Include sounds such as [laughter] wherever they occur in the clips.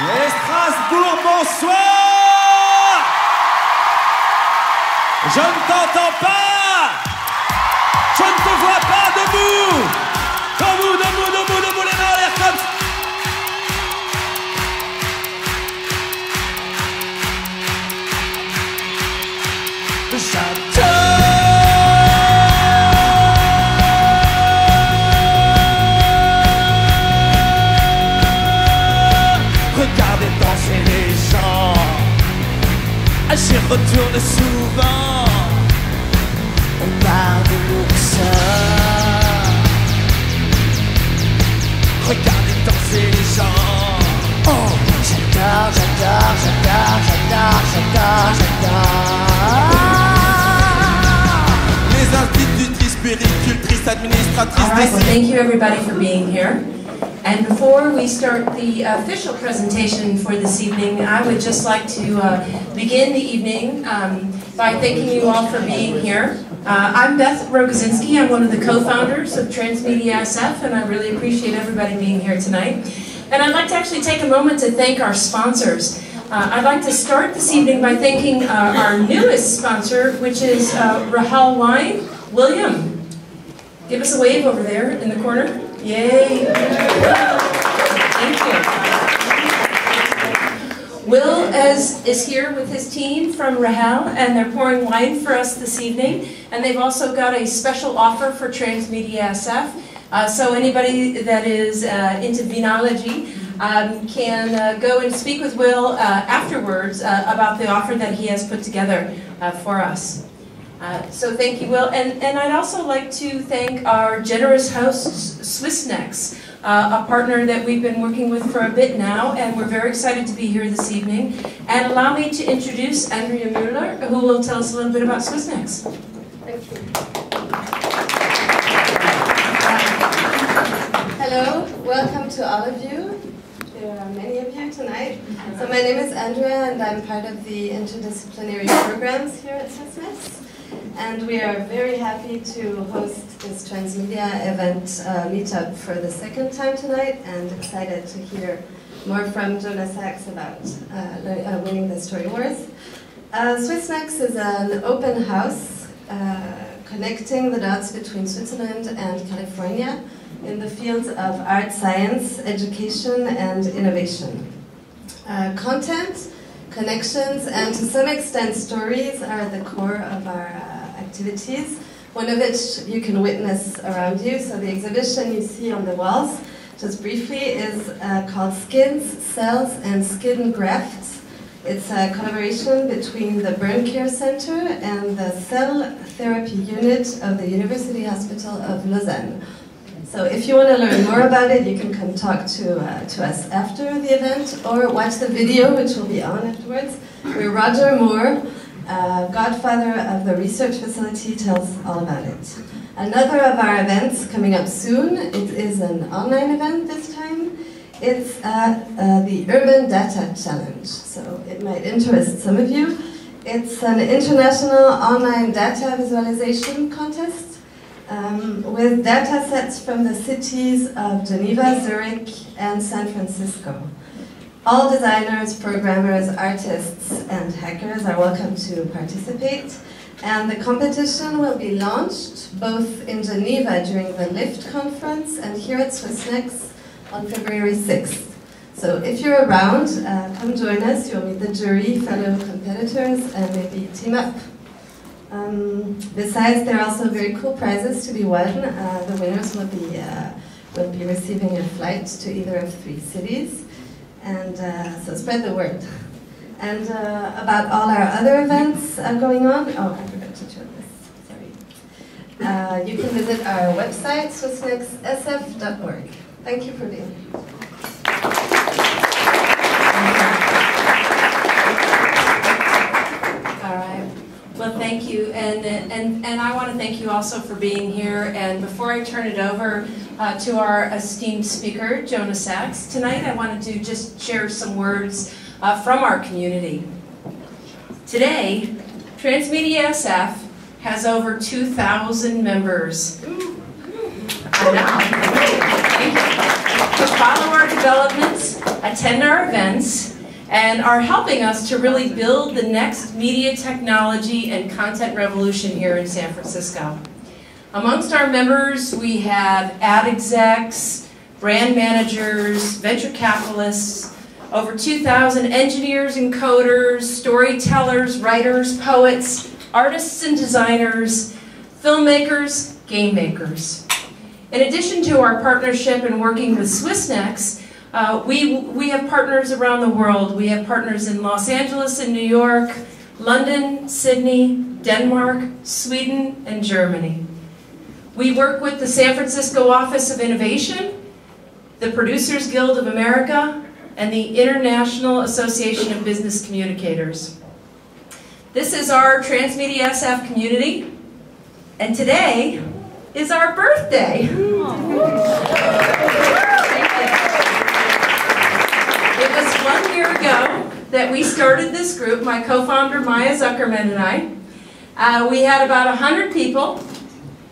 Et Strasbourg, bonsoir Je ne t'entends pas. Je ne te vois pas debout. Debout, retourne souvent. On parle de l'ours Regardez danser les gens. Oh, j'adore, j'adore, j'adore, j'adore, j'adore, j'adore. Les institutrices, péricultrices, administratrices All right, well, thank you everybody for being here. And before we start the official presentation for this evening, I would just like to uh, begin the evening um, by thanking you all for being here. Uh, I'm Beth Rogozinski. I'm one of the co-founders of Transmedia SF, and I really appreciate everybody being here tonight. And I'd like to actually take a moment to thank our sponsors. Uh, I'd like to start this evening by thanking uh, our newest sponsor, which is uh, Rahal Wine. William, give us a wave over there in the corner. Yay! Thank you. Will is, is here with his team from Rahal, and they're pouring wine for us this evening. And they've also got a special offer for Transmedia SF. Uh, so anybody that is uh, into vinology um, can uh, go and speak with Will uh, afterwards uh, about the offer that he has put together uh, for us. Uh, so thank you, Will. And, and I'd also like to thank our generous hosts, Swissnex, uh, a partner that we've been working with for a bit now, and we're very excited to be here this evening. And allow me to introduce Andrea Müller, who will tell us a little bit about Swissnex. Thank you. Hello, welcome to all of you. There are many of you tonight. So my name is Andrea and I'm part of the interdisciplinary programs here at Swissnex. And we are very happy to host this transmedia event uh, meetup for the second time tonight and excited to hear more from Jonas Sachs about uh, uh, winning the Story Wars. Uh, Swissnex is an open house uh, connecting the dots between Switzerland and California in the fields of art, science, education, and innovation. Uh, content, connections, and to some extent stories are at the core of our uh, activities, one of which you can witness around you. So the exhibition you see on the walls, just briefly, is uh, called Skins, Cells, and Skin Grafts. It's a collaboration between the Burn Care Center and the Cell Therapy Unit of the University Hospital of Lausanne. So if you want to learn more about it, you can come talk to, uh, to us after the event or watch the video, which will be on afterwards, where Roger Moore, uh, godfather of the research facility, tells all about it. Another of our events coming up soon, it is an online event this time. It's uh, uh, the Urban Data Challenge, so it might interest some of you. It's an international online data visualization contest um, with data sets from the cities of Geneva, Zurich, and San Francisco. All designers, programmers, artists, and hackers are welcome to participate. And the competition will be launched both in Geneva during the LIFT conference and here at Swissnex on February 6th. So if you're around, uh, come join us. You'll meet the jury, fellow competitors, and maybe team up. Um, besides, there are also very cool prizes to be won. Uh, the winners will be uh, will be receiving a flight to either of three cities, and uh, so spread the word. And uh, about all our other events uh, going on. Oh, I forgot to show this. Sorry. Uh, you can visit our website swissnexsf.org. Thank you for being here. Thank you, and and and I want to thank you also for being here. And before I turn it over uh, to our esteemed speaker, Jonah Sachs, tonight I wanted to just share some words uh, from our community. Today, Transmedia SF has over 2,000 members. Thank you. who follow our developments, attend our events, and are helping us to really build the next media technology and content revolution here in San Francisco. Amongst our members, we have ad execs, brand managers, venture capitalists, over 2,000 engineers and coders, storytellers, writers, poets, artists and designers, filmmakers, game makers. In addition to our partnership and working with Swissnex, uh, we, we have partners around the world. We have partners in Los Angeles and New York, London, Sydney, Denmark, Sweden, and Germany. We work with the San Francisco Office of Innovation, the Producers Guild of America, and the International Association of Business Communicators. This is our Transmedia SF community, and today is our birthday. It was one year ago that we started this group, my co-founder Maya Zuckerman and I. Uh, we had about 100 people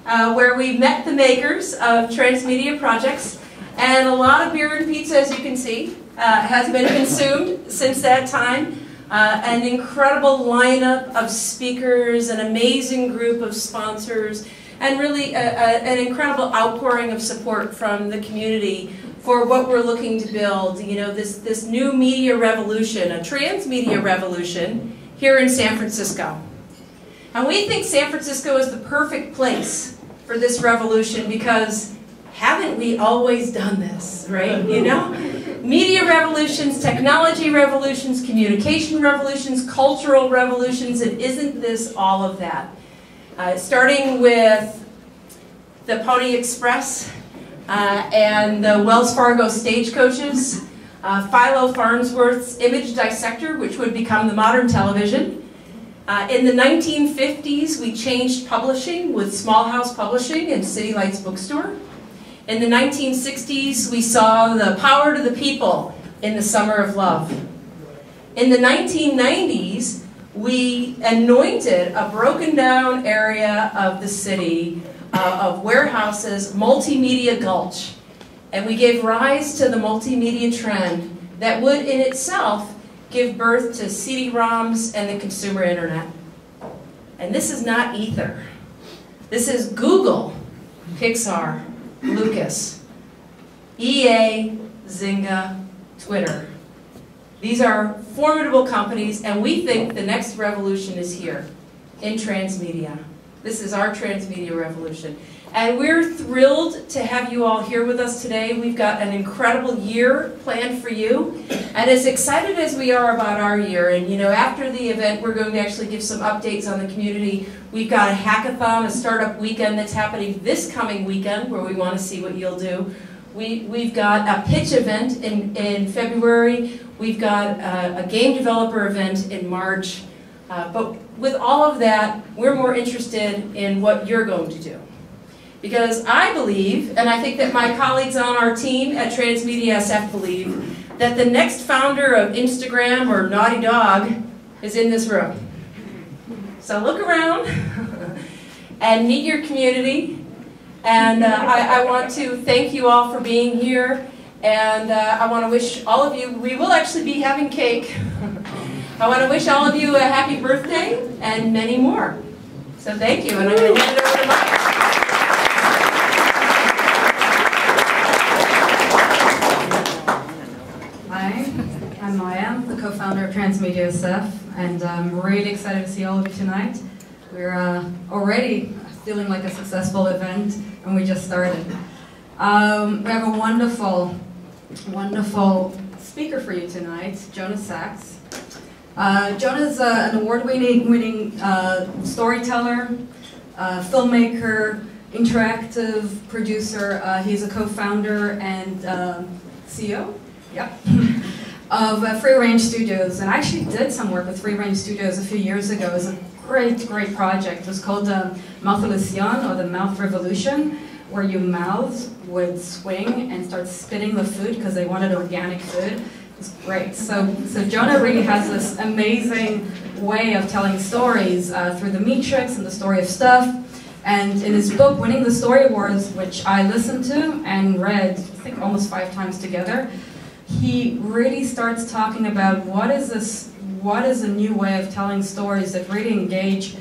uh, where we met the makers of transmedia projects and a lot of beer and pizza, as you can see, uh, has been consumed since that time. Uh, an incredible lineup of speakers, an amazing group of sponsors, and really a, a, an incredible outpouring of support from the community for what we're looking to build. You know, this, this new media revolution, a transmedia revolution here in San Francisco. And we think San Francisco is the perfect place for this revolution because haven't we always done this, right? You know? Media revolutions, technology revolutions, communication revolutions, cultural revolutions, and isn't this all of that? Uh, starting with the Pony Express uh, and the Wells Fargo stagecoaches, uh, Philo Farnsworth's image dissector, which would become the modern television. Uh, in the 1950s, we changed publishing with Small House Publishing and City Lights Bookstore. In the 1960s, we saw the power to the people in the Summer of Love. In the 1990s, we anointed a broken down area of the city uh, of warehouses, Multimedia Gulch. And we gave rise to the multimedia trend that would in itself give birth to CD-ROMs and the consumer internet. And this is not Ether. This is Google, Pixar, Lucas, EA, Zynga, Twitter. These are formidable companies, and we think the next revolution is here in transmedia. This is our transmedia revolution. And we're thrilled to have you all here with us today. We've got an incredible year planned for you. And as excited as we are about our year, and you know, after the event, we're going to actually give some updates on the community. We've got a hackathon, a startup weekend that's happening this coming weekend where we want to see what you'll do. We, we've got a pitch event in, in February. We've got a, a game developer event in March. Uh, but with all of that, we're more interested in what you're going to do. Because I believe, and I think that my colleagues on our team at Transmedia SF believe, that the next founder of Instagram or Naughty Dog is in this room. So look around [laughs] and meet your community. And uh, I, I want to thank you all for being here. And uh, I want to wish all of you, we will actually be having cake. [laughs] I want to wish all of you a happy birthday and many more. So thank you, and I'm going to hand it over to Mike. Hi, I'm Maya, the co-founder of Transmedia SF, and I'm really excited to see all of you tonight. We're uh, already feeling like a successful event, and we just started. Um, we have a wonderful, wonderful speaker for you tonight, Jonas Sachs. Uh, Jonas uh, an award-winning winning, uh, storyteller, uh, filmmaker, interactive producer. Uh, he's a co-founder and um, CEO Yep. [laughs] of uh, Free Range Studios. And I actually did some work with Free Range Studios a few years ago. It was a great, great project. It was called um, Moutholution, or the Mouth Revolution, where your mouths would swing and start spitting the food because they wanted organic food. It was great. So, so Jonah really has this amazing way of telling stories uh, through the Meatrix and the story of stuff. And in his book, Winning the Story Wars, which I listened to and read I think almost five times together, he really starts talking about what is this, what is a new way of telling stories that really engage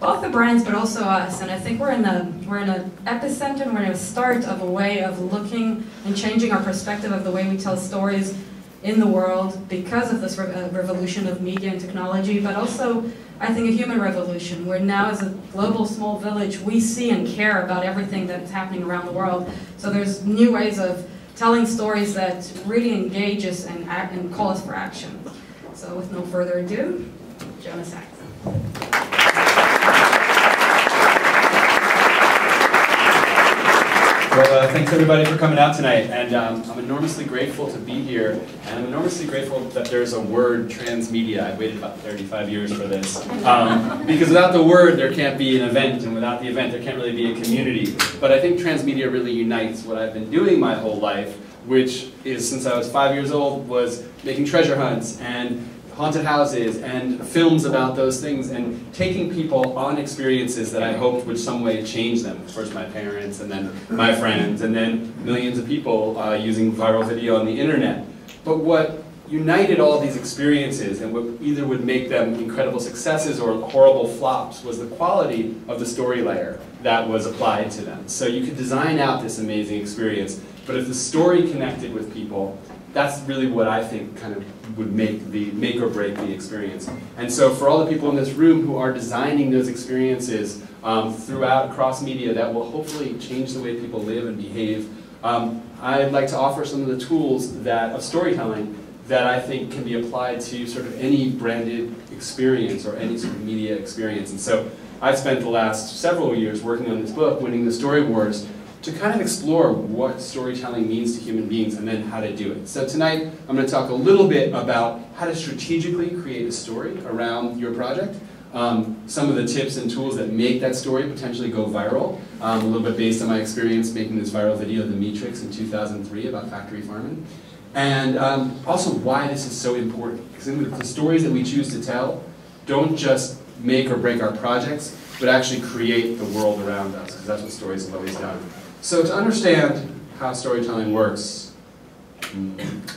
both the brands but also us. And I think we're in a we're in an epicenter we're in a start of a way of looking and changing our perspective of the way we tell stories in the world because of this re uh, revolution of media and technology, but also I think a human revolution where now as a global small village we see and care about everything that is happening around the world. So there's new ways of telling stories that really engage us and, act, and call us for action. So with no further ado, Jonas Sachs. Well, uh, thanks everybody for coming out tonight, and um, I'm enormously grateful to be here, and I'm enormously grateful that there's a word, transmedia. I've waited about 35 years for this, um, because without the word, there can't be an event, and without the event, there can't really be a community. But I think transmedia really unites what I've been doing my whole life, which is since I was five years old, was making treasure hunts and haunted houses and films about those things and taking people on experiences that I hoped would some way change them. First my parents and then my friends and then millions of people uh, using viral video on the internet. But what united all these experiences and what either would make them incredible successes or horrible flops was the quality of the story layer that was applied to them. So you could design out this amazing experience, but if the story connected with people, that's really what I think kind of would make the make or break the experience. And so for all the people in this room who are designing those experiences um, throughout across media that will hopefully change the way people live and behave, um, I'd like to offer some of the tools that of storytelling that I think can be applied to sort of any branded experience or any sort of media experience. And so I've spent the last several years working on this book, winning the Story Wars, to kind of explore what storytelling means to human beings and then how to do it. So tonight, I'm going to talk a little bit about how to strategically create a story around your project, um, some of the tips and tools that make that story potentially go viral, um, a little bit based on my experience making this viral video, The Meatrix, in 2003 about factory farming, and um, also why this is so important. Because the stories that we choose to tell don't just make or break our projects, but actually create the world around us, because that's what stories have always done. So to understand how storytelling works,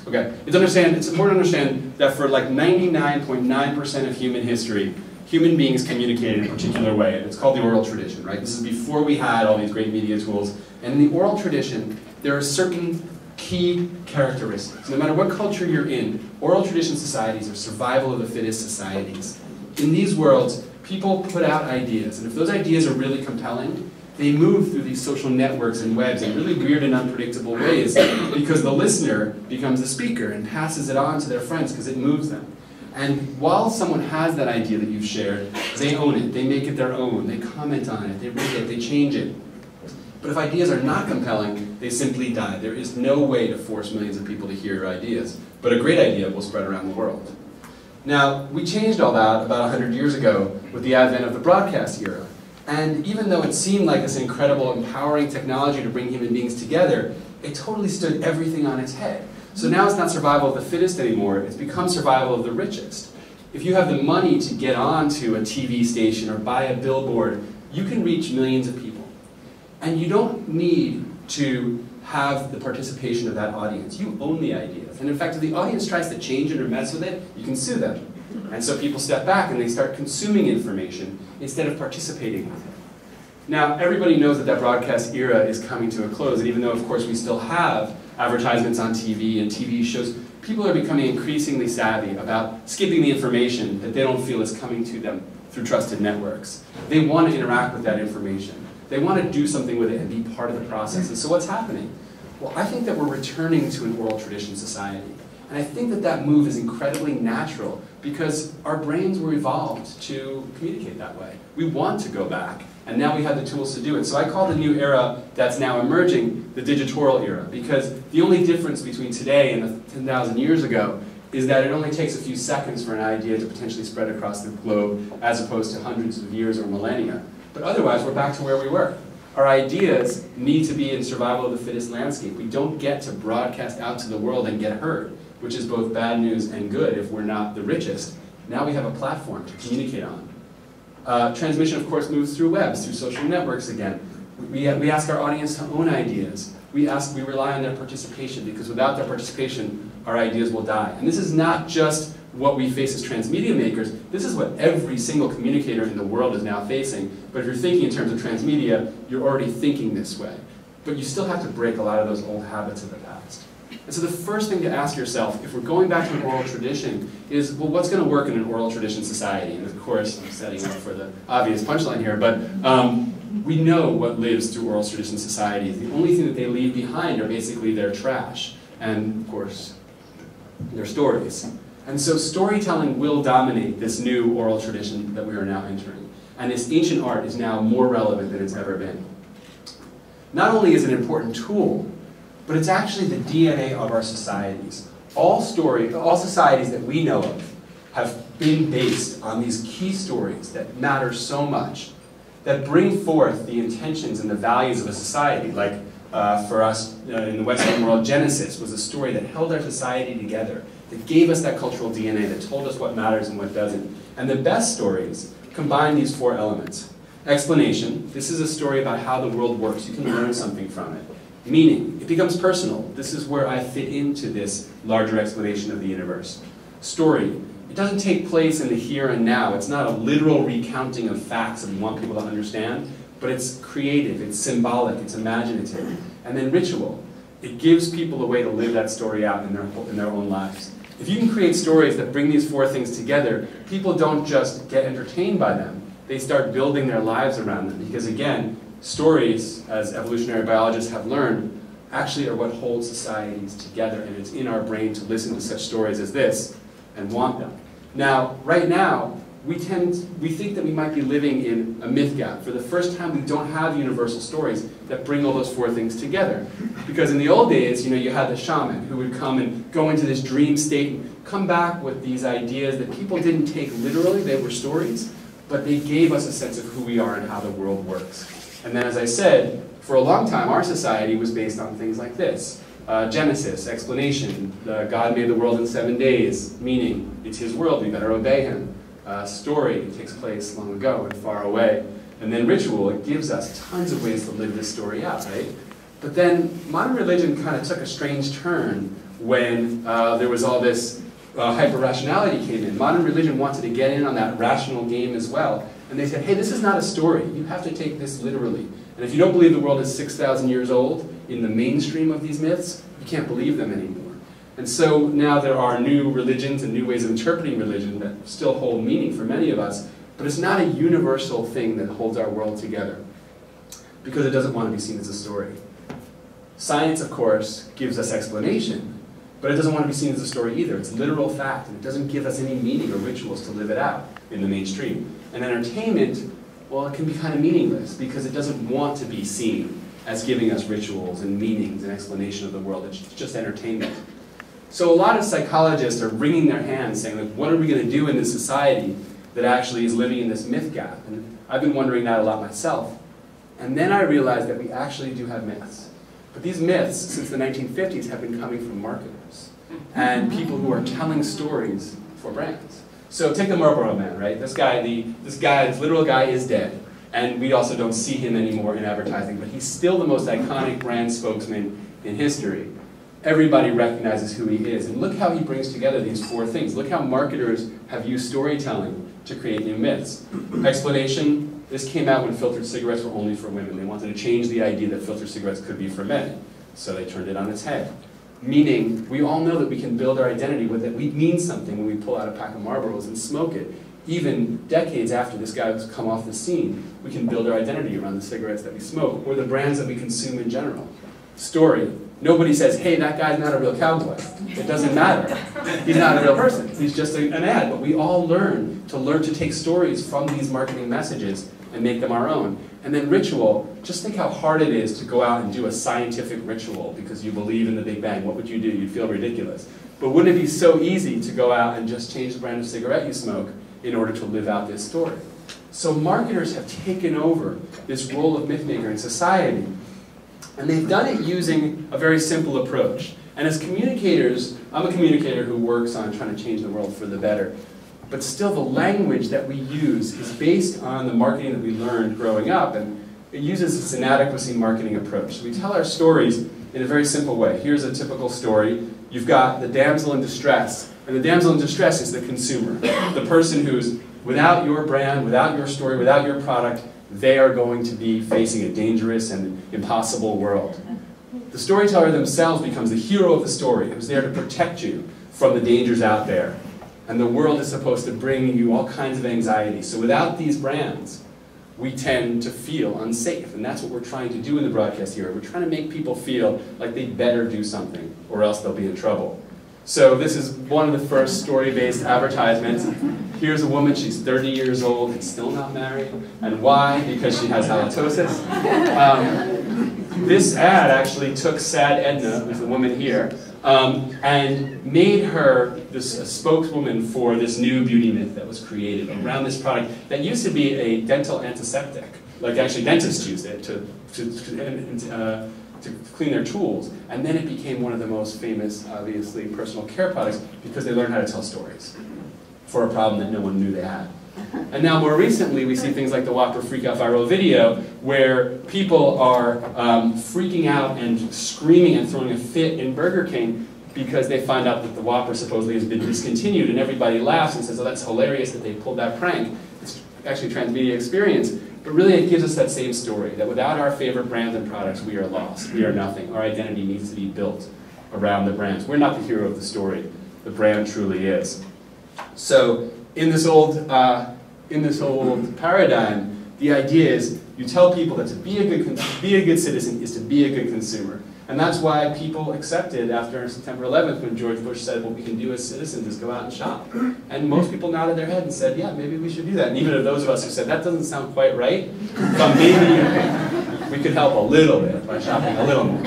okay, it's understand it's important to understand that for like 99.9% of human history, human beings communicated in a particular way. It's called the oral tradition, right? This is before we had all these great media tools. And in the oral tradition, there are certain key characteristics. No matter what culture you're in, oral tradition societies are survival of the fittest societies. In these worlds, people put out ideas, and if those ideas are really compelling, they move through these social networks and webs in really weird and unpredictable ways because the listener becomes the speaker and passes it on to their friends because it moves them. And while someone has that idea that you've shared, they own it, they make it their own, they comment on it, they read it, they change it. But if ideas are not compelling, they simply die. There is no way to force millions of people to hear your ideas. But a great idea will spread around the world. Now, we changed all that about 100 years ago with the advent of the broadcast era. And even though it seemed like this incredible, empowering technology to bring human beings together, it totally stood everything on its head. So now it's not survival of the fittest anymore, it's become survival of the richest. If you have the money to get onto a TV station or buy a billboard, you can reach millions of people. And you don't need to have the participation of that audience. You own the ideas. And in fact, if the audience tries to change it or mess with it, you can sue them. And so people step back and they start consuming information instead of participating with it. Now, everybody knows that that broadcast era is coming to a close, and even though, of course, we still have advertisements on TV and TV shows, people are becoming increasingly savvy about skipping the information that they don't feel is coming to them through trusted networks. They want to interact with that information. They want to do something with it and be part of the process. And so what's happening? Well, I think that we're returning to an oral tradition society. And I think that that move is incredibly natural because our brains were evolved to communicate that way. We want to go back, and now we have the tools to do it. So I call the new era that's now emerging the digital era, because the only difference between today and 10,000 years ago is that it only takes a few seconds for an idea to potentially spread across the globe as opposed to hundreds of years or millennia. But otherwise, we're back to where we were. Our ideas need to be in survival of the fittest landscape. We don't get to broadcast out to the world and get heard which is both bad news and good if we're not the richest. Now we have a platform to communicate on. Uh, transmission, of course, moves through webs, through social networks again. We, we ask our audience to own ideas. We ask, we rely on their participation because without their participation, our ideas will die. And this is not just what we face as transmedia makers, this is what every single communicator in the world is now facing. But if you're thinking in terms of transmedia, you're already thinking this way. But you still have to break a lot of those old habits of the past. And so the first thing to ask yourself, if we're going back to an oral tradition, is, well, what's going to work in an oral tradition society? And of course, I'm setting up for the obvious punchline here, but um, we know what lives through oral tradition societies. The only thing that they leave behind are basically their trash, and of course, their stories. And so storytelling will dominate this new oral tradition that we are now entering. And this ancient art is now more relevant than it's ever been. Not only is it an important tool, but it's actually the DNA of our societies. All story, all societies that we know of have been based on these key stories that matter so much, that bring forth the intentions and the values of a society. Like uh, for us uh, in the Western world, Genesis was a story that held our society together, that gave us that cultural DNA, that told us what matters and what doesn't. And the best stories combine these four elements. Explanation, this is a story about how the world works. You can learn something from it. Meaning, it becomes personal. This is where I fit into this larger explanation of the universe. Story, it doesn't take place in the here and now. It's not a literal recounting of facts that we want people to understand, but it's creative, it's symbolic, it's imaginative. And then ritual, it gives people a way to live that story out in their, in their own lives. If you can create stories that bring these four things together, people don't just get entertained by them, they start building their lives around them. Because again, stories, as evolutionary biologists have learned, actually are what hold societies together, and it's in our brain to listen to such stories as this and want them. Now, right now, we tend, we think that we might be living in a myth gap. For the first time, we don't have universal stories that bring all those four things together. Because in the old days, you know, you had the shaman who would come and go into this dream state and come back with these ideas that people didn't take literally, they were stories, but they gave us a sense of who we are and how the world works. And then as I said, for a long time, our society was based on things like this. Uh, Genesis, explanation, God made the world in seven days, meaning it's his world, we better obey him. Uh, story takes place long ago and far away. And then ritual, it gives us tons of ways to live this story out, right? But then modern religion kind of took a strange turn when uh, there was all this uh, hyper-rationality came in. Modern religion wanted to get in on that rational game as well. And they said, hey, this is not a story. You have to take this literally. And if you don't believe the world is 6,000 years old, in the mainstream of these myths, you can't believe them anymore. And so now there are new religions and new ways of interpreting religion that still hold meaning for many of us, but it's not a universal thing that holds our world together because it doesn't want to be seen as a story. Science, of course, gives us explanation, but it doesn't want to be seen as a story either. It's literal fact, and it doesn't give us any meaning or rituals to live it out in the mainstream. And entertainment, well, it can be kind of meaningless because it doesn't want to be seen as giving us rituals and meanings and explanation of the world. It's just entertainment. So a lot of psychologists are wringing their hands saying, like, what are we going to do in this society that actually is living in this myth gap? And I've been wondering that a lot myself. And then I realized that we actually do have myths. But these myths, since the 1950s, have been coming from marketers and people who are telling stories for brands. So take the Marlboro Man, right? This guy, the, this guy, this literal guy is dead. And we also don't see him anymore in advertising, but he's still the most iconic brand spokesman in history. Everybody recognizes who he is. And look how he brings together these four things. Look how marketers have used storytelling to create new myths. Explanation, this came out when filtered cigarettes were only for women. They wanted to change the idea that filtered cigarettes could be for men. So they turned it on its head. Meaning, we all know that we can build our identity with it. We mean something when we pull out a pack of Marlboros and smoke it even decades after this guy has come off the scene, we can build our identity around the cigarettes that we smoke or the brands that we consume in general. Story. Nobody says, hey, that guy's not a real cowboy. It doesn't matter. He's not a real person. He's just a, an ad. But we all learn to learn to take stories from these marketing messages and make them our own. And then ritual, just think how hard it is to go out and do a scientific ritual because you believe in the Big Bang. What would you do? You'd feel ridiculous. But wouldn't it be so easy to go out and just change the brand of cigarette you smoke in order to live out this story. So marketers have taken over this role of mythmaker in society, and they've done it using a very simple approach. And as communicators, I'm a communicator who works on trying to change the world for the better. But still, the language that we use is based on the marketing that we learned growing up. And it uses this inadequacy marketing approach. So we tell our stories in a very simple way. Here's a typical story. You've got the damsel in distress, and the damsel in distress is the consumer, the person who's without your brand, without your story, without your product, they are going to be facing a dangerous and impossible world. The storyteller themselves becomes the hero of the story, who's there to protect you from the dangers out there. And the world is supposed to bring you all kinds of anxiety. So without these brands, we tend to feel unsafe. And that's what we're trying to do in the broadcast here. We're trying to make people feel like they better do something or else they'll be in trouble. So this is one of the first story-based advertisements. Here's a woman, she's 30 years old and still not married. And why? Because she has halitosis. Um, this ad actually took Sad Edna, who's the woman here, um, and made her this a spokeswoman for this new beauty myth that was created around this product that used to be a dental antiseptic. Like actually dentists used it to, to, to, uh, to clean their tools. And then it became one of the most famous, obviously, personal care products because they learned how to tell stories for a problem that no one knew they had. [laughs] And now more recently, we see things like the Whopper Freak Out Viral video, where people are um, freaking out and screaming and throwing a fit in Burger King because they find out that the Whopper supposedly has been discontinued, and everybody laughs and says, oh, that's hilarious that they pulled that prank. It's actually transmedia experience. But really, it gives us that same story, that without our favorite brands and products, we are lost. We are nothing. Our identity needs to be built around the brands. We're not the hero of the story. The brand truly is. So in this old, uh, in this old paradigm, the idea is you tell people that to be a good, be a good citizen is to be a good consumer. And that's why people accepted after September 11th when George Bush said, what we can do as citizens is go out and shop. And most people nodded their head and said, yeah, maybe we should do that. And even of those of us who said, that doesn't sound quite right, but maybe we could help a little bit by shopping a little more.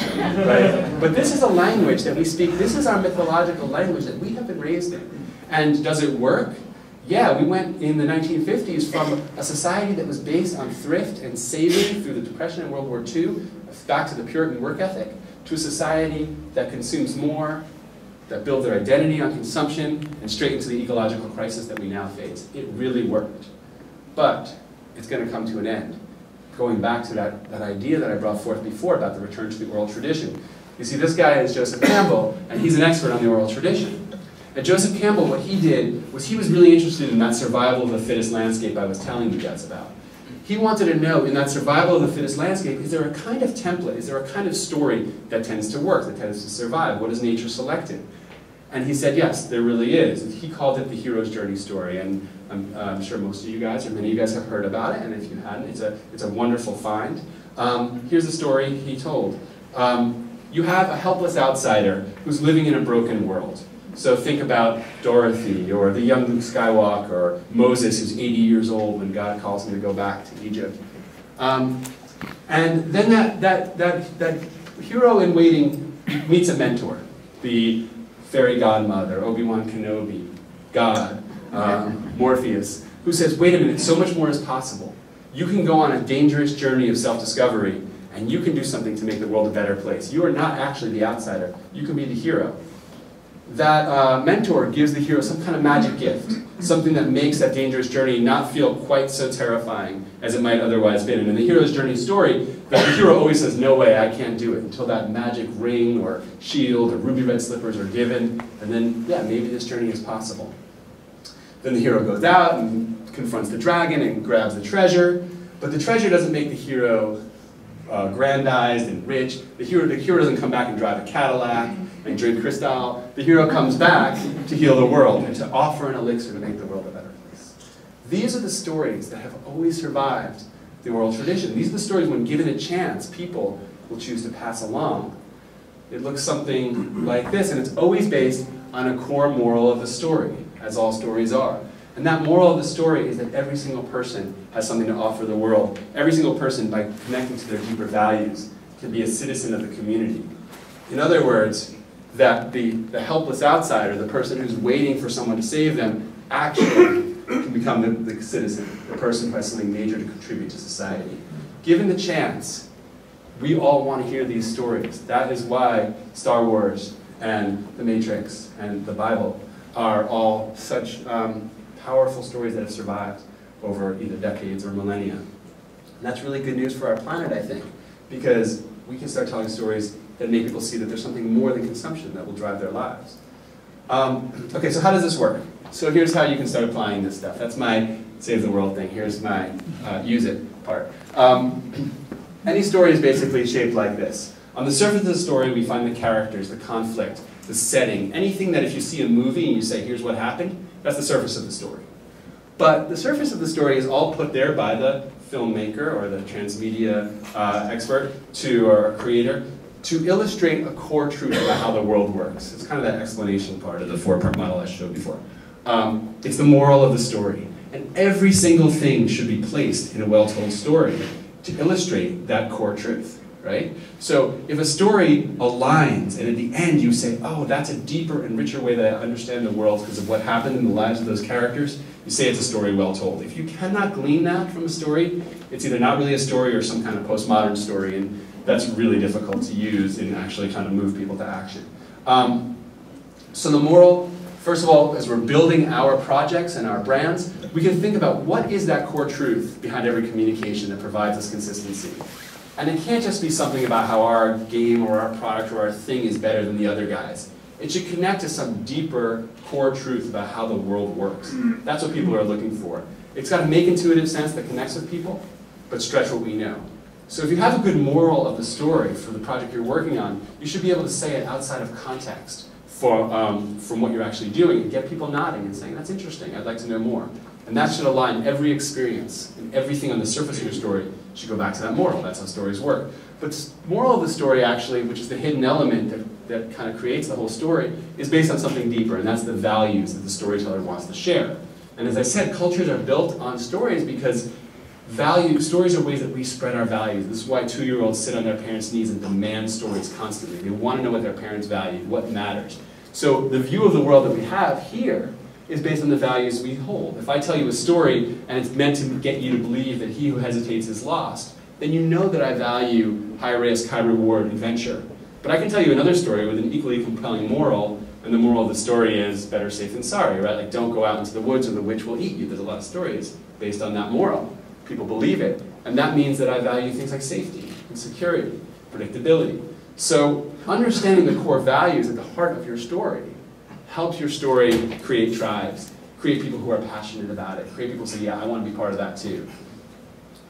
Right? But this is a language that we speak, this is our mythological language that we have been raised in. And does it work? Yeah, we went in the 1950s from a society that was based on thrift and saving through the Depression and World War II, back to the Puritan work ethic, to a society that consumes more, that builds their identity on consumption, and straight into the ecological crisis that we now face. It really worked. But it's going to come to an end. Going back to that, that idea that I brought forth before about the return to the oral tradition. You see, this guy is Joseph Campbell, and he's an expert on the oral tradition. And Joseph Campbell, what he did was he was really interested in that survival of the fittest landscape I was telling you guys about. He wanted to know, in that survival of the fittest landscape, is there a kind of template, is there a kind of story that tends to work, that tends to survive? What has nature selected? And he said, yes, there really is. He called it the hero's journey story, and I'm, uh, I'm, sure most of you guys, or many of you guys have heard about it, and if you hadn't, it's a, it's a wonderful find. Um, here's the story he told. Um, you have a helpless outsider who's living in a broken world. So think about Dorothy, or the young Luke Skywalker, or Moses, who's 80 years old when God calls him to go back to Egypt. Um, and then that, that, that, that hero in waiting meets a mentor, the fairy godmother, Obi-Wan Kenobi, God, um, Morpheus, who says, wait a minute, so much more is possible. You can go on a dangerous journey of self-discovery, and you can do something to make the world a better place. You are not actually the outsider. You can be the hero that uh, mentor gives the hero some kind of magic gift, something that makes that dangerous journey not feel quite so terrifying as it might otherwise been. And in the hero's journey story, the hero always says, no way, I can't do it, until that magic ring or shield or ruby red slippers are given, and then, yeah, maybe this journey is possible. Then the hero goes out and confronts the dragon and grabs the treasure, but the treasure doesn't make the hero uh, grandized and rich. The hero, the hero doesn't come back and drive a Cadillac and drink Cristal. The hero comes back to heal the world and to offer an elixir to make the world a better place. These are the stories that have always survived the oral tradition. These are the stories when given a chance, people will choose to pass along. It looks something like this, and it's always based on a core moral of the story, as all stories are. And that moral of the story is that every single person has something to offer the world. Every single person, by connecting to their deeper values, can be a citizen of the community. In other words, that the, the helpless outsider, the person who's waiting for someone to save them, actually can become the, the citizen, the person who has something major to contribute to society. Given the chance, we all want to hear these stories. That is why Star Wars and The Matrix and the Bible are all such um, powerful stories that have survived over either decades or millennia. And that's really good news for our planet, I think, because we can start telling stories that make people see that there's something more than consumption that will drive their lives. Um, okay, so how does this work? So here's how you can start applying this stuff. That's my save the world thing. Here's my uh, use it part. Um, [clears throat] any story is basically shaped like this. On the surface of the story, we find the characters, the conflict, the setting, anything that if you see a movie and you say, here's what happened, that's the surface of the story. But the surface of the story is all put there by the filmmaker or the transmedia uh, expert to or creator to illustrate a core truth about how the world works. It's kind of that explanation part of the four-part model I showed before. Um, it's the moral of the story. And every single thing should be placed in a well-told story to illustrate that core truth, right? So if a story aligns and at the end you say, oh, that's a deeper and richer way that I understand the world because of what happened in the lives of those characters, you say it's a story well told. If you cannot glean that from a story, it's either not really a story or some kind of postmodern story, and that's really difficult to use in actually trying to move people to action. Um, so the moral, first of all, as we're building our projects and our brands, we can think about what is that core truth behind every communication that provides us consistency. And it can't just be something about how our game or our product or our thing is better than the other guys. It should connect to some deeper core truth about how the world works. That's what people are looking for. It's got to make intuitive sense that connects with people, but stretch what we know. So if you have a good moral of the story for the project you're working on, you should be able to say it outside of context for, um, from what you're actually doing and get people nodding and saying, that's interesting, I'd like to know more. And that should align every experience and everything on the surface of your story should go back to that moral. That's how stories work. But the moral of the story actually, which is the hidden element that, that kind of creates the whole story, is based on something deeper, and that's the values that the storyteller wants to share. And as I said, cultures are built on stories because Value, stories are ways that we spread our values. This is why two-year-olds sit on their parents' knees and demand stories constantly. They want to know what their parents value, what matters. So the view of the world that we have here is based on the values we hold. If I tell you a story and it's meant to get you to believe that he who hesitates is lost, then you know that I value high risk, high reward, adventure. But I can tell you another story with an equally compelling moral, and the moral of the story is better safe than sorry, right? Like don't go out into the woods or the witch will eat you. There's a lot of stories based on that moral people believe it. And that means that I value things like safety and security, predictability. So understanding the core values at the heart of your story helps your story create tribes, create people who are passionate about it, create people who say, yeah, I want to be part of that too.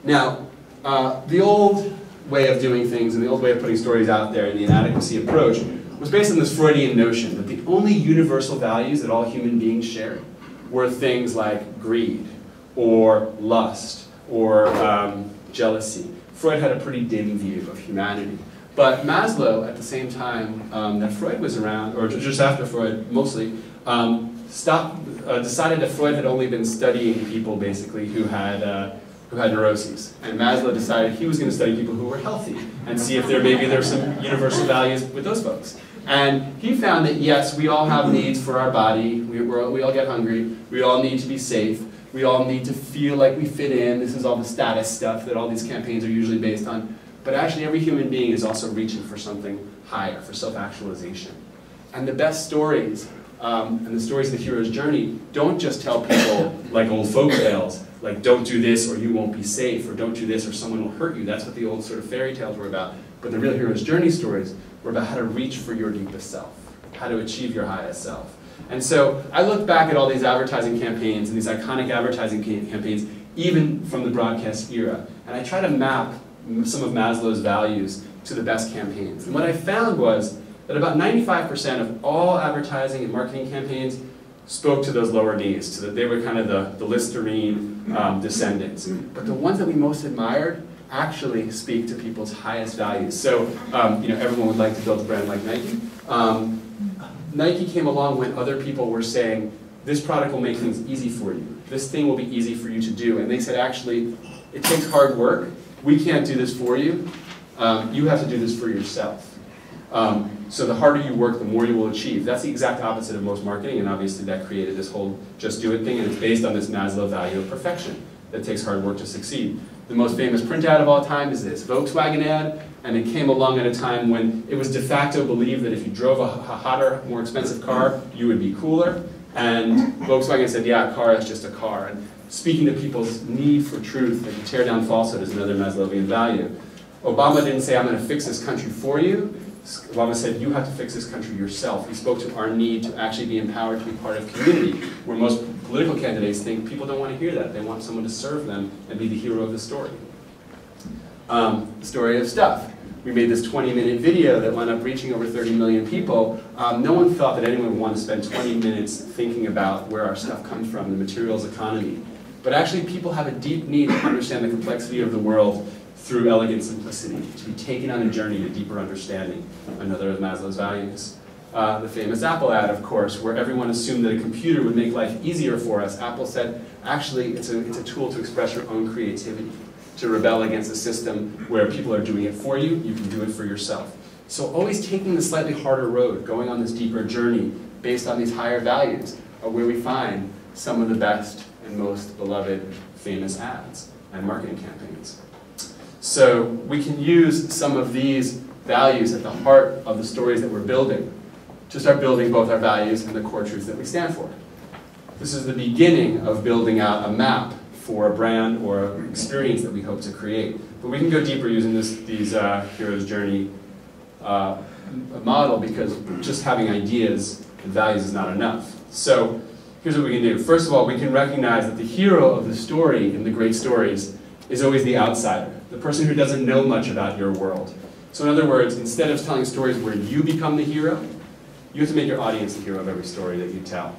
Now, uh, the old way of doing things and the old way of putting stories out there in the inadequacy approach was based on this Freudian notion that the only universal values that all human beings share were things like greed or lust or um, jealousy. Freud had a pretty dim view of humanity. But Maslow, at the same time um, that Freud was around, or just after Freud mostly, um, stopped, uh, decided that Freud had only been studying people basically who had, uh, who had neuroses. And Maslow decided he was going to study people who were healthy and see if there maybe there's some universal values with those folks. And he found that yes, we all have needs for our body, we, we all get hungry, we all need to be safe, we all need to feel like we fit in. This is all the status stuff that all these campaigns are usually based on. But actually, every human being is also reaching for something higher, for self-actualization. And the best stories, um, and the stories of the hero's journey, don't just tell people [laughs] like old folk tales, like don't do this or you won't be safe, or don't do this or someone will hurt you. That's what the old sort of fairy tales were about. But the real hero's journey stories were about how to reach for your deepest self, how to achieve your highest self. And so I look back at all these advertising campaigns and these iconic advertising campaigns, even from the broadcast era, and I try to map some of Maslow's values to the best campaigns. And what I found was that about 95% of all advertising and marketing campaigns spoke to those lower needs, so that they were kind of the, the Listerine um, descendants. But the ones that we most admired actually speak to people's highest values. So, um, you know, everyone would like to build a brand like Nike. Um, Nike came along when other people were saying, this product will make things easy for you. This thing will be easy for you to do. And they said, actually, it takes hard work. We can't do this for you. Um, you have to do this for yourself. Um, so the harder you work, the more you will achieve. That's the exact opposite of most marketing, and obviously that created this whole just do it thing, and it's based on this Maslow value of perfection, that takes hard work to succeed. The most famous print ad of all time is this Volkswagen ad, and it came along at a time when it was de facto believed that if you drove a hotter, more expensive car, you would be cooler. And Volkswagen said, yeah, a car is just a car. And speaking to people's need for truth and to tear down falsehood is another Maslowian value. Obama didn't say, I'm going to fix this country for you. Obama said, you have to fix this country yourself. He spoke to our need to actually be empowered to be part of community, where most political candidates think people don't want to hear that. They want someone to serve them and be the hero of the story. Um, the story of stuff. We made this 20-minute video that wound up reaching over 30 million people. Um, no one thought that anyone would want to spend 20 minutes thinking about where our stuff comes from, the materials economy. But actually, people have a deep need to understand the complexity of the world through elegant simplicity, to be taken on a journey to deeper understanding, another of Maslow's values. Uh, the famous Apple ad, of course, where everyone assumed that a computer would make life easier for us. Apple said, actually, it's a, it's a tool to express your own creativity, to rebel against a system where people are doing it for you, you can do it for yourself. So always taking the slightly harder road, going on this deeper journey based on these higher values, are where we find some of the best and most beloved famous ads and marketing campaigns. So we can use some of these values at the heart of the stories that we're building to start building both our values and the core truths that we stand for. This is the beginning of building out a map for a brand or an experience that we hope to create. But we can go deeper using this these uh, hero's journey uh, model because just having ideas and values is not enough. So here's what we can do. First of all, we can recognize that the hero of the story in the great stories is always the outsider the person who doesn't know much about your world. So in other words, instead of telling stories where you become the hero, you have to make your audience the hero of every story that you tell.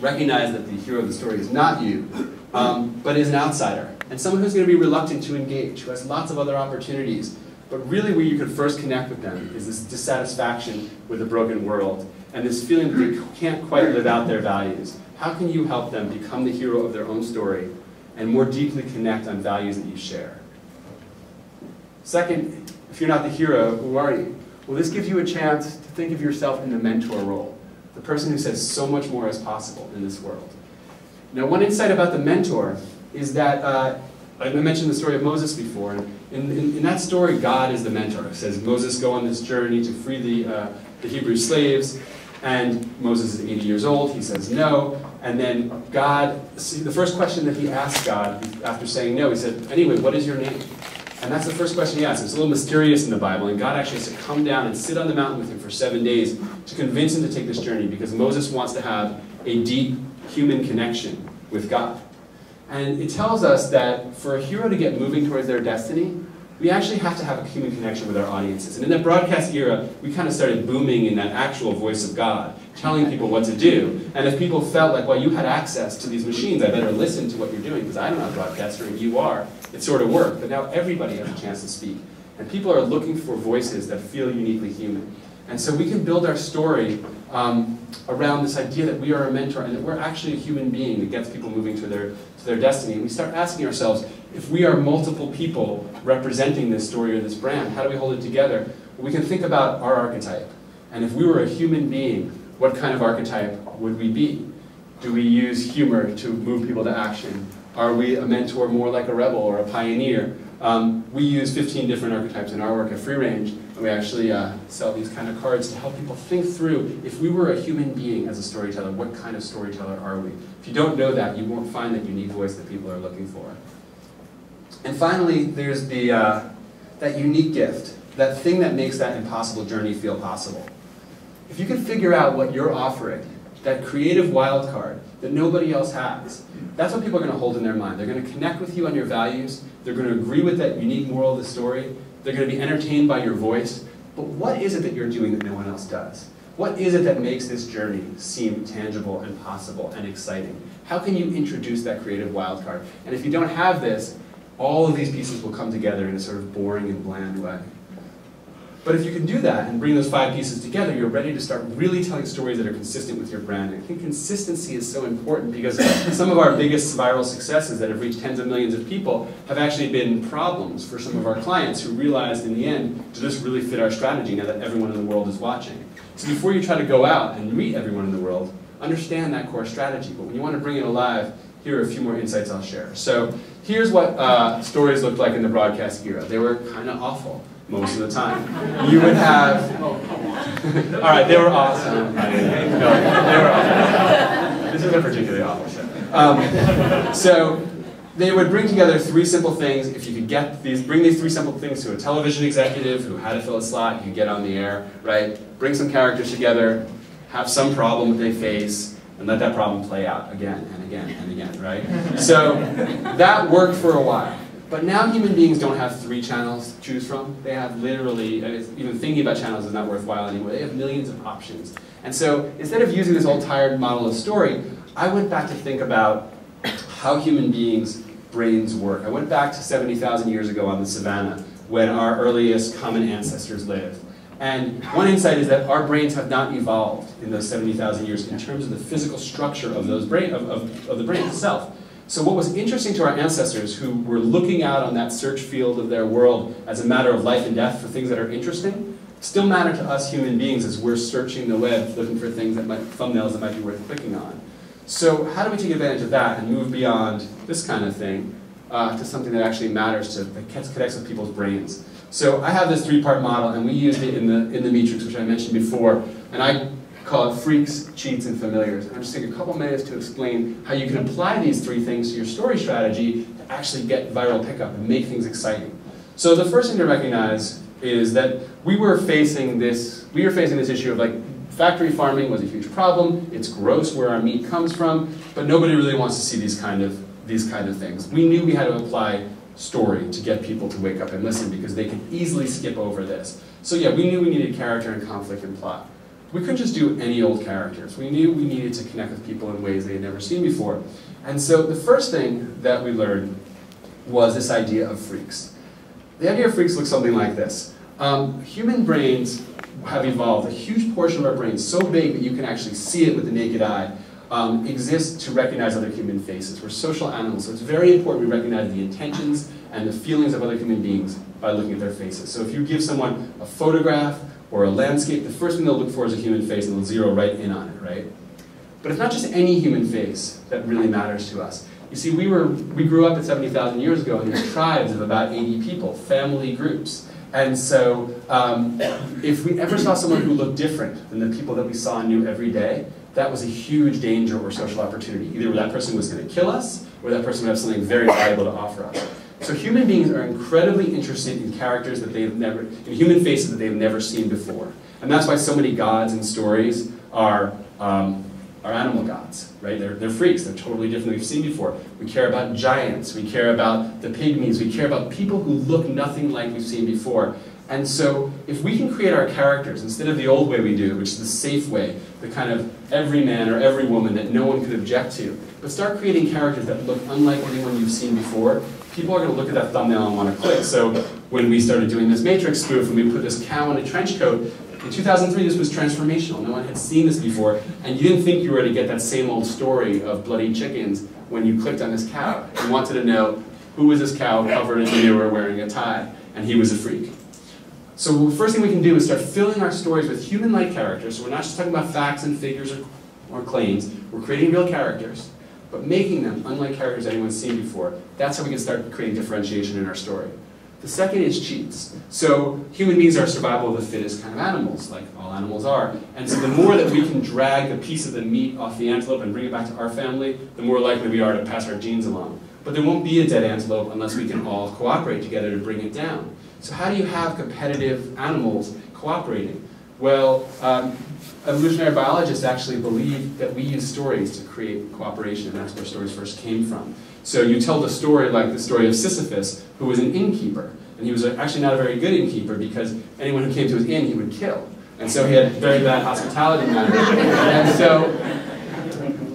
Recognize that the hero of the story is not you, um, but is an outsider, and someone who's going to be reluctant to engage, who has lots of other opportunities. But really where you could first connect with them is this dissatisfaction with the broken world, and this feeling that they can't quite live out their values. How can you help them become the hero of their own story and more deeply connect on values that you share? Second, if you're not the hero, who are you? Well, this gives you a chance to think of yourself in the mentor role, the person who says so much more is possible in this world. Now, one insight about the mentor is that, uh, I mentioned the story of Moses before, and in, in, in, that story, God is the mentor. It says Moses go on this journey to free the, uh, the Hebrew slaves, and Moses is 80 years old, he says no, and then God, see, the first question that he asked God after saying no, he said, anyway, what is your name? And that's the first question he asks. It's a little mysterious in the Bible, and God actually has to come down and sit on the mountain with him for seven days to convince him to take this journey because Moses wants to have a deep human connection with God. And it tells us that for a hero to get moving towards their destiny, we actually have to have a human connection with our audiences. And in that broadcast era, we kind of started booming in that actual voice of God, telling people what to do. And if people felt like, well, you had access to these machines, I better listen to what you're doing, because I'm not a you are, it sort of worked. But now everybody has a chance to speak. And people are looking for voices that feel uniquely human. And so we can build our story um, around this idea that we are a mentor and that we're actually a human being that gets people moving to their, to their destiny. And we start asking ourselves, if we are multiple people representing this story or this brand, how do we hold it together? We can think about our archetype. And if we were a human being, what kind of archetype would we be? Do we use humor to move people to action? Are we a mentor more like a rebel or a pioneer? Um, we use 15 different archetypes in our work at Free Range, and we actually uh, sell these kind of cards to help people think through, if we were a human being as a storyteller, what kind of storyteller are we? If you don't know that, you won't find that unique voice that people are looking for. And finally, there's the, uh, that unique gift, that thing that makes that impossible journey feel possible. If you can figure out what you're offering, that creative wild card that nobody else has, that's what people are going to hold in their mind. They're going to connect with you on your values, they're going to agree with that unique moral of the story. They're going to be entertained by your voice. But what is it that you're doing that no one else does? What is it that makes this journey seem tangible and possible and exciting? How can you introduce that creative wildcard? And if you don't have this, all of these pieces will come together in a sort of boring and bland way. But if you can do that and bring those five pieces together, you're ready to start really telling stories that are consistent with your brand. I think consistency is so important because [laughs] some of our biggest viral successes that have reached tens of millions of people have actually been problems for some of our clients who realized in the end, does this really fit our strategy now that everyone in the world is watching? So before you try to go out and meet everyone in the world, understand that core strategy. But when you want to bring it alive, here are a few more insights I'll share. So here's what uh, stories looked like in the broadcast era. They were kind of awful most of the time. You would have, all right, they were awesome. No, they were awesome. Um, so they would bring together three simple things. If you could get these, bring these three simple things to a television executive who had to fill a slot, you could get on the air, right? Bring some characters together, have some problem that they face, and let that problem play out again and again and again, right? So that worked for a while. But now human beings don't have three channels to choose from. They have literally, even thinking about channels is not worthwhile anymore. They have millions of options. And so instead of using this old tired model of story, I went back to think about how human beings' brains work. I went back to 70,000 years ago on the savannah when our earliest common ancestors lived. And one insight is that our brains have not evolved in those 70,000 years in terms of the physical structure of, those brain, of, of, of the brain itself. So what was interesting to our ancestors who were looking out on that search field of their world as a matter of life and death for things that are interesting, still matter to us human beings as we're searching the web looking for things that might, thumbnails that might be worth clicking on. So how do we take advantage of that and move beyond this kind of thing uh, to something that actually matters to, that connects with people's brains? So I have this three-part model and we used it in the, in the Meatrix, which I mentioned before, and I call it freaks, cheats, and familiars. I'm just taking a couple minutes to explain how you can apply these three things to your story strategy to actually get viral pickup and make things exciting. So the first thing to recognize is that we were facing this, we were facing this issue of like factory farming was a huge problem. It's gross where our meat comes from, but nobody really wants to see these kind of these kind of things. We knew we had to apply story to get people to wake up and listen because they could easily skip over this. So yeah, we knew we needed character and conflict and plot we couldn't just do any old characters. We knew we needed to connect with people in ways they had never seen before. And so the first thing that we learned was this idea of freaks. The idea of freaks looks something like this. Um, human brains have evolved. A huge portion of our brains, so big that you can actually see it with the naked eye, um, exists to recognize other human faces. We're social animals, so it's very important we recognize the intentions and the feelings of other human beings by looking at their faces. So if you give someone a photograph or a landscape, the first thing they'll look for is a human face and they'll zero right in on it, right? But it's not just any human face that really matters to us. You see, we, were, we grew up at 70,000 years ago in tribes of about 80 people, family groups. And so um, if we ever saw someone who looked different than the people that we saw and knew every day, that was a huge danger or social opportunity. Either that person was going to kill us, or that person would have something very valuable to offer us. So human beings are incredibly interested in characters that they've never, in human faces that they've never seen before. And that's why so many gods and stories are, um, are animal gods, right? They're, they're freaks, they're totally different than we've seen before. We care about giants, we care about the pygmies, we care about people who look nothing like we've seen before. And so if we can create our characters instead of the old way we do, which is the safe way, the kind of every man or every woman that no one could object to, but start creating characters that look unlike anyone you've seen before, people are going to look at that thumbnail and want to click. So when we started doing this Matrix spoof and we put this cow in a trench coat, in 2003 this was transformational. No one had seen this before, and you didn't think you were going to get that same old story of bloody chickens when you clicked on this cow. You wanted to know who was this cow covered in manure wearing a tie, and he was a freak. So the first thing we can do is start filling our stories with human-like characters. So we're not just talking about facts and figures or, or claims. We're creating real characters but making them unlike characters anyone's seen before. That's how we can start creating differentiation in our story. The second is cheats. So human beings are survival of the fittest kind of animals, like all animals are. And so the more that we can drag the piece of the meat off the antelope and bring it back to our family, the more likely we are to pass our genes along. But there won't be a dead antelope unless we can all cooperate together to bring it down. So how do you have competitive animals cooperating? Well, um, evolutionary biologists actually believe that we use stories to create cooperation, and that's where stories first came from. So you tell the story like the story of Sisyphus, who was an innkeeper, and he was actually not a very good innkeeper because anyone who came to his inn he would kill. And so he had very bad hospitality manners. and so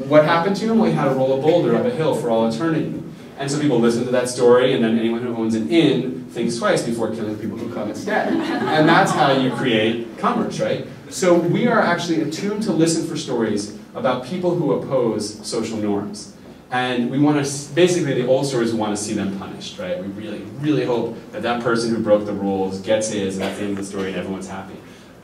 what happened to him? Well, he had to roll a boulder up a hill for all eternity. And so people listen to that story, and then anyone who owns an inn thinks twice before killing people who come instead. And that's how you create commerce, right? So we are actually attuned to listen for stories about people who oppose social norms. And we want to, basically the old stories, we want to see them punished, right? We really, really hope that that person who broke the rules gets his, and that's the end of the story, and everyone's happy.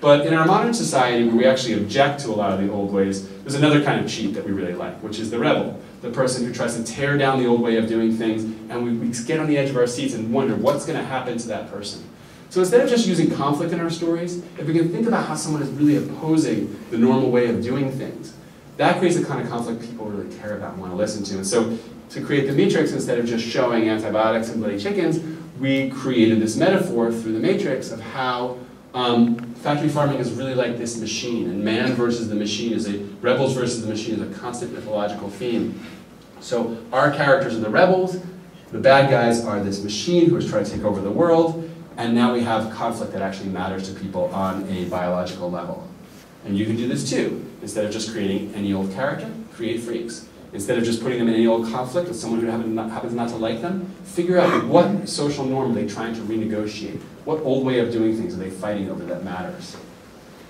But in our modern society, where we actually object to a lot of the old ways, there's another kind of cheat that we really like, which is the rebel. The person who tries to tear down the old way of doing things, and we, we get on the edge of our seats and wonder what's going to happen to that person. So instead of just using conflict in our stories, if we can think about how someone is really opposing the normal way of doing things, that creates the kind of conflict people really care about and want to listen to. And so to create the Meatrix, instead of just showing antibiotics and bloody chickens, we created this metaphor through the matrix of how um, factory farming is really like this machine, and man versus the machine is a, rebels versus the machine is a constant mythological theme. So our characters are the rebels, the bad guys are this machine who is trying to take over the world, and now we have conflict that actually matters to people on a biological level. And you can do this too. Instead of just creating any old character, create freaks. Instead of just putting them in any old conflict with someone who happens not to like them, figure out what social norm are they trying to renegotiate? What old way of doing things are they fighting over that matters?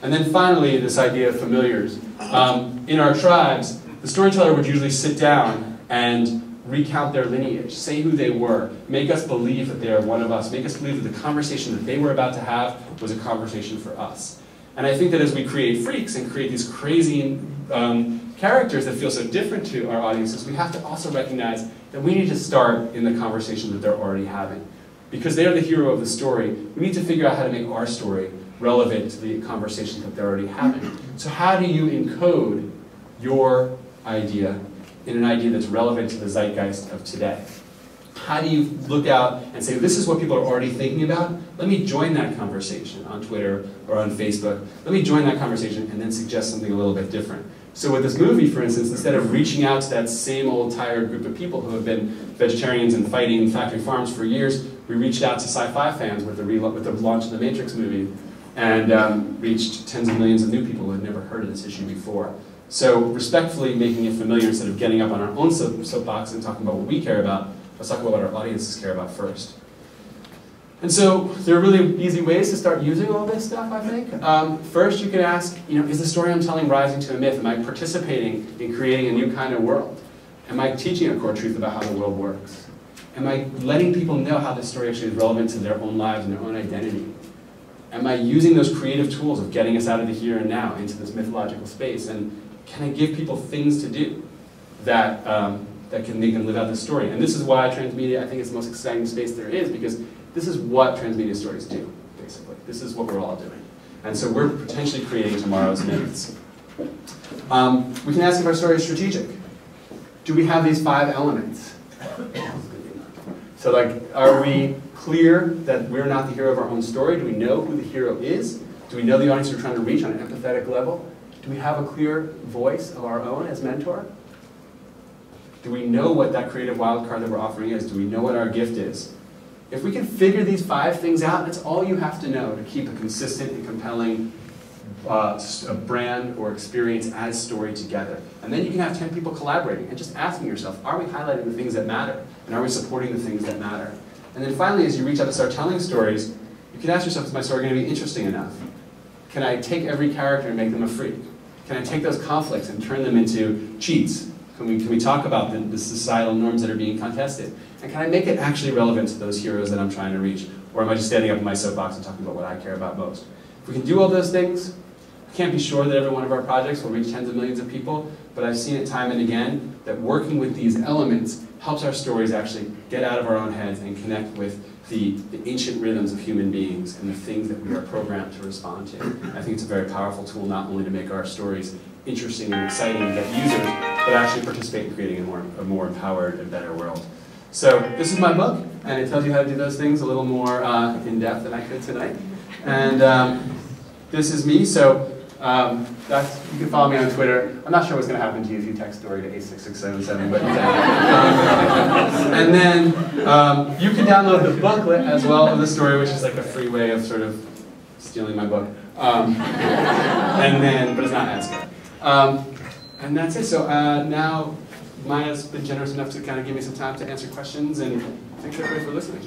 And then finally, this idea of familiars. Um, in our tribes, the storyteller would usually sit down and recount their lineage, say who they were, make us believe that they are one of us, make us believe that the conversation that they were about to have was a conversation for us. And I think that as we create freaks and create these crazy um, characters that feel so different to our audiences, we have to also recognize that we need to start in the conversation that they're already having. Because they're the hero of the story, we need to figure out how to make our story relevant to the conversation that they're already having. So how do you encode your idea in an idea that's relevant to the zeitgeist of today? How do you look out and say, this is what people are already thinking about? Let me join that conversation on Twitter or on Facebook. Let me join that conversation and then suggest something a little bit different. So with this movie, for instance, instead of reaching out to that same old tired group of people who have been vegetarians and fighting factory farms for years, we reached out to sci-fi fans with the, with the launch of the Matrix movie and um, reached tens of millions of new people who had never heard of this issue before. So respectfully making it familiar instead of getting up on our own soapbox and talking about what we care about, let's talk about what our audiences care about first. And so there are really easy ways to start using all this stuff, I think. Um, first, you can ask, you know, is the story I'm telling rising to a myth? Am I participating in creating a new kind of world? Am I teaching a core truth about how the world works? Am I letting people know how this story actually is relevant to their own lives and their own identity? Am I using those creative tools of getting us out of the here and now into this mythological space? And can I give people things to do that, um, that can make them live out the story? And this is why transmedia, I think, is the most exciting space there is, because this is what transmedia stories do, basically. This is what we're all doing. And so we're potentially creating tomorrow's myths. Um, we can ask if our story is strategic. Do we have these five elements? So like, are we clear that we're not the hero of our own story? Do we know who the hero is? Do we know the audience we're trying to reach on an empathetic level? Do we have a clear voice of our own as mentor? Do we know what that creative wild card that we're offering is? Do we know what our gift is? If we can figure these five things out, that's all you have to know to keep a consistent and compelling uh, brand or experience as story together. And then you can have 10 people collaborating and just asking yourself, are we highlighting the things that matter? And are we supporting the things that matter? And then finally, as you reach out to start telling stories, you can ask yourself, is my story going to be interesting enough? Can I take every character and make them a freak? Can I take those conflicts and turn them into cheats? Can we, can we talk about the, the societal norms that are being contested? And can I make it actually relevant to those heroes that I'm trying to reach? Or am I just standing up in my soapbox and talking about what I care about most? If we can do all those things, I can't be sure that every one of our projects will reach tens of millions of people, but I've seen it time and again that working with these elements helps our stories actually get out of our own heads and connect with the, the ancient rhythms of human beings and the things that we are programmed to respond to. I think it's a very powerful tool not only to make our stories interesting and exciting and get users, but actually participate in creating a more, a more empowered and better world. So this is my book, and it tells you how to do those things a little more uh, in depth than I could tonight. And um, this is me, so um, that's, you can follow me on Twitter. I'm not sure what's going to happen to you if you text story to 86677, but um, And then um, you can download the booklet as well of the story, which is like a free way of sort of stealing my book. Um, and then, but it's not as good. And that's it. So uh, now Maya's been generous enough to kind of give me some time to answer questions, and thanks everybody for listening.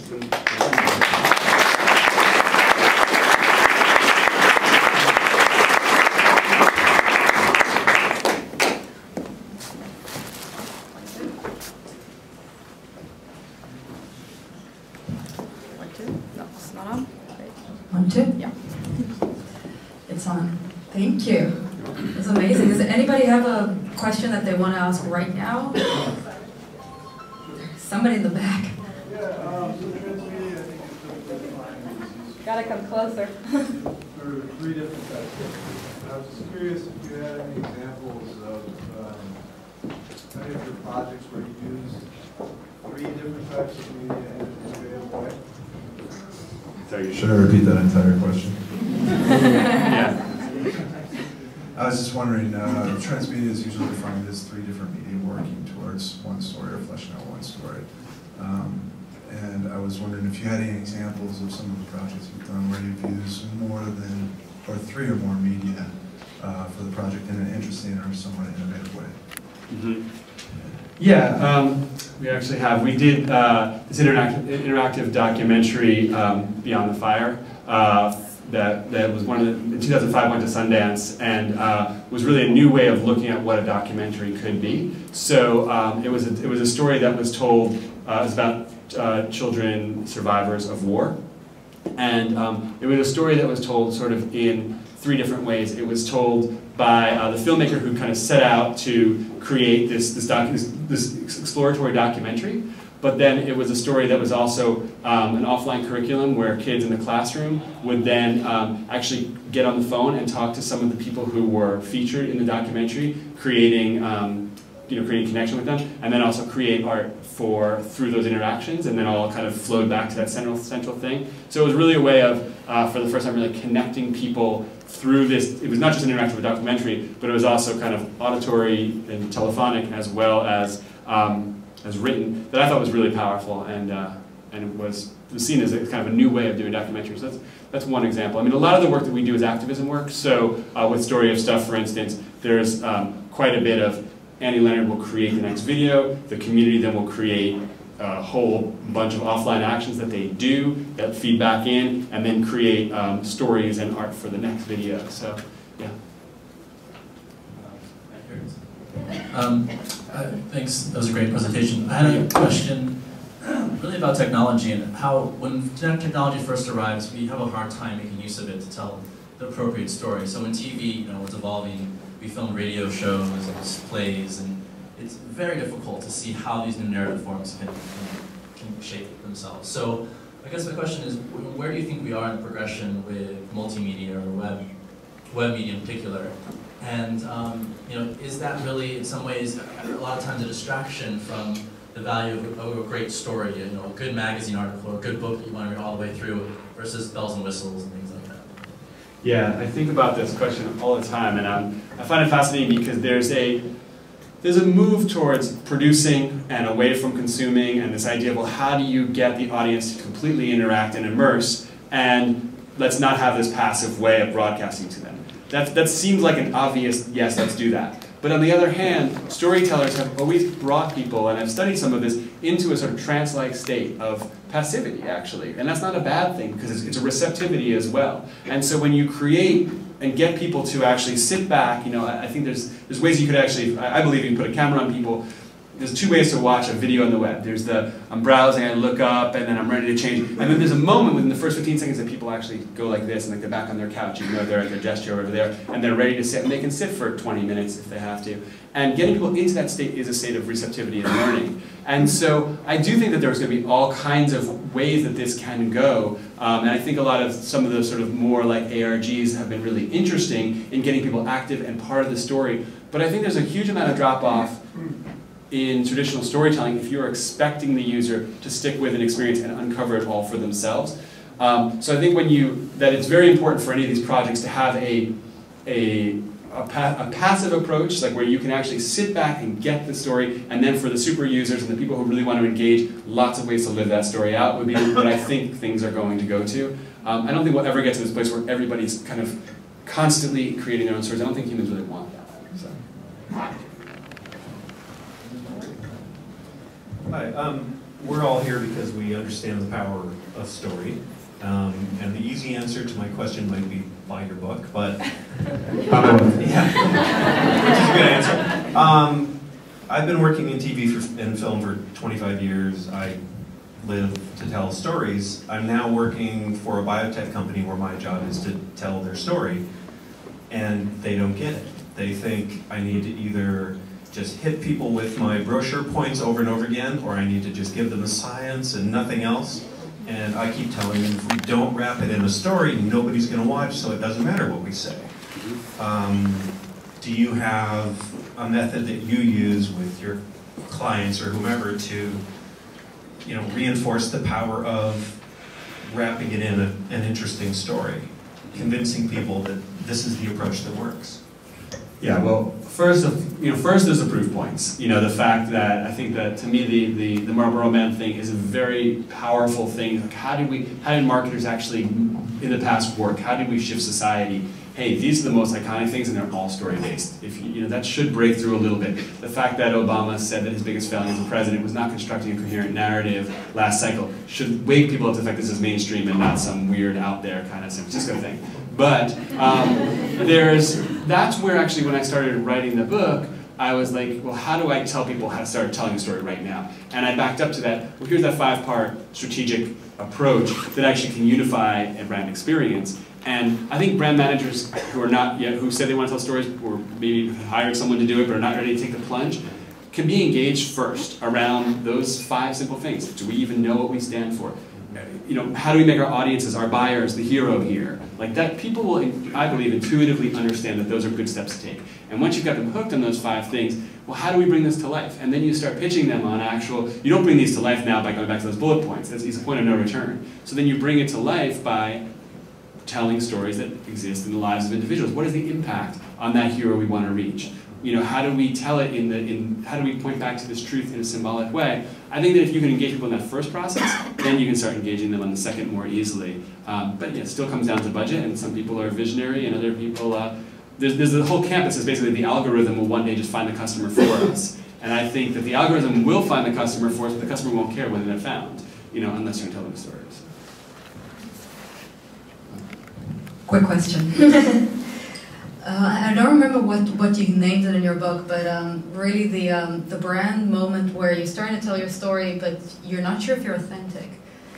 One, two? Yeah. It's on. Thank you. It's amazing. Does anybody have a question that they want to ask right now? Somebody in the back. Gotta come closer. for three different I was just curious if you had any examples of um, any of your projects where you used three different types of media in an innovative way? So you Should I repeat that entire question? Yeah. I was just wondering, uh, transmedia is usually defined as three different media working towards one story or fleshing out one story. Um, and I was wondering if you had any examples of some of the projects you've done where you've used more than, or three or more media uh, for the project in an interesting or somewhat innovative way. Mhm. Yeah, um, we actually have. We did uh, this interactive, interactive documentary, um, Beyond the Fire, uh, that, that was one of the, in 2005 went to Sundance and uh, was really a new way of looking at what a documentary could be. So um, it, was a, it was a story that was told, uh, was about uh, children survivors of war. And um, it was a story that was told sort of in three different ways. It was told by uh, the filmmaker who kind of set out to create this, this, this, this exploratory documentary. But then it was a story that was also um, an offline curriculum where kids in the classroom would then um, actually get on the phone and talk to some of the people who were featured in the documentary, creating, um, you know, creating connection with them, and then also create art for through those interactions, and then all kind of flowed back to that central central thing. So it was really a way of, uh, for the first time, really connecting people through this. It was not just an interactive documentary, but it was also kind of auditory and telephonic as well as um, as written that I thought was really powerful and uh, and was was seen as a, kind of a new way of doing documentaries. That's that's one example. I mean, a lot of the work that we do is activism work. So uh, with Story of Stuff, for instance, there's um, quite a bit of Annie Leonard will create the next video. The community then will create a whole bunch of offline actions that they do that feed back in, and then create um, stories and art for the next video. So, yeah. Um, uh, thanks, that was a great presentation. I had a question [clears throat] really about technology and how when technology first arrives, we have a hard time making use of it to tell the appropriate story. So in TV, you know, it's evolving. We film radio shows and plays, and it's very difficult to see how these new narrative forms can, can, can shape themselves. So I guess my question is, where do you think we are in the progression with multimedia or web, web media in particular? And um, you know, is that really, in some ways, a lot of times a distraction from the value of a, of a great story, you know, a good magazine article or a good book that you want to read all the way through versus bells and whistles and things like that? Yeah, I think about this question all the time, and um, I find it fascinating because there's a there's a move towards producing and away from consuming, and this idea of well, how do you get the audience to completely interact and immerse, and let's not have this passive way of broadcasting to them. That, that seems like an obvious, yes, let's do that. But on the other hand, storytellers have always brought people, and I've studied some of this, into a sort of trance-like state of passivity, actually. And that's not a bad thing, because it's, it's, a receptivity as well. And so when you create and get people to actually sit back, you know, I, I think there's, there's ways you could actually, I, I believe you can put a camera on people, there's two ways to watch a video on the web. There's the I'm browsing, I look up, and then I'm ready to change. And then there's a moment within the first 15 seconds that people actually go like this, and like they're back on their couch, even though they're at their gesture over there, and they're ready to sit, and they can sit for 20 minutes if they have to. And getting people into that state is a state of receptivity and learning. And so I do think that there's going to be all kinds of ways that this can go. Um, and I think a lot of some of the sort of more like ARGs have been really interesting in getting people active and part of the story. But I think there's a huge amount of drop off in traditional storytelling if you're expecting the user to stick with an experience and uncover it all for themselves. Um, so I think when you, that it's very important for any of these projects to have a, a, a, pa a, passive approach, like where you can actually sit back and get the story, and then for the super users and the people who really want to engage, lots of ways to live that story out would be [laughs] what I think things are going to go to. Um, I don't think we'll ever get to this place where everybody's kind of constantly creating their own stories. I don't think humans really want that. So. Hi, um, we're all here because we understand the power of story. Um, and the easy answer to my question might be buy your book, but [laughs] um, [laughs] yeah, which is a good answer. Um, I've been working in TV for, and film for 25 years. I live to tell stories. I'm now working for a biotech company where my job is to tell their story, and they don't get it. They think I need to either just hit people with my brochure points over and over again, or I need to just give them the science and nothing else. And I keep telling them, if we don't wrap it in a story, nobody's going to watch, so it doesn't matter what we say. Um, do you have a method that you use with your clients or whomever to, you know, reinforce the power of wrapping it in a, an interesting story, convincing people that this is the approach that works? Yeah, well, first, of- you know, first there's the proof points. You know, the fact that I think that to me the, the, the Marlboro Man thing is a very powerful thing. Like, how did we, how did marketers actually in the past work? How did we shift society? Hey, these are the most iconic things, and they're all story based. If you, you know, that should break through a little bit. The fact that Obama said that his biggest failing as a president was not constructing a coherent narrative last cycle should wake people up to the fact this is mainstream and not some weird out there kind of San Francisco thing. But um, there's that's where actually when I started writing the book, I was like, well, how do I tell people how to start telling a story right now? And I backed up to that. Well, here's that five-part strategic approach that actually can unify a brand experience. And I think brand managers who are not yet, who say they want to tell stories, or maybe hiring someone to do it but are not ready to take the plunge, can be engaged first around those five simple things. Do we even know what we stand for? You know, how do we make our audiences, our buyers, the hero here? Like that, people will, I believe, intuitively understand that those are good steps to take. And once you've got them hooked on those five things, well, how do we bring this to life? And then you start pitching them on actual, you don't bring these to life now by going back to those bullet points. That's it's a point of no return. So then you bring it to life by telling stories that exist in the lives of individuals. What is the impact on that hero we want to reach? You know, how do we tell it in the, in, how do we point back to this truth in a symbolic way? I think that if you can engage people in that first process, then you can start engaging them on the second more easily. Um, but yeah, it still comes down to budget, and some people are visionary, and other people, uh, there's, there's the whole campus is basically the algorithm will one day just find the customer for [laughs] us. And I think that the algorithm will find the customer for us, but the customer won't care whether they're found, you know, unless you're telling stories. Quick question. [laughs] uh, I don't remember what, what you named it in your book, but um, really the, um, the brand moment where you're starting to tell your story, but you're not sure if you're authentic.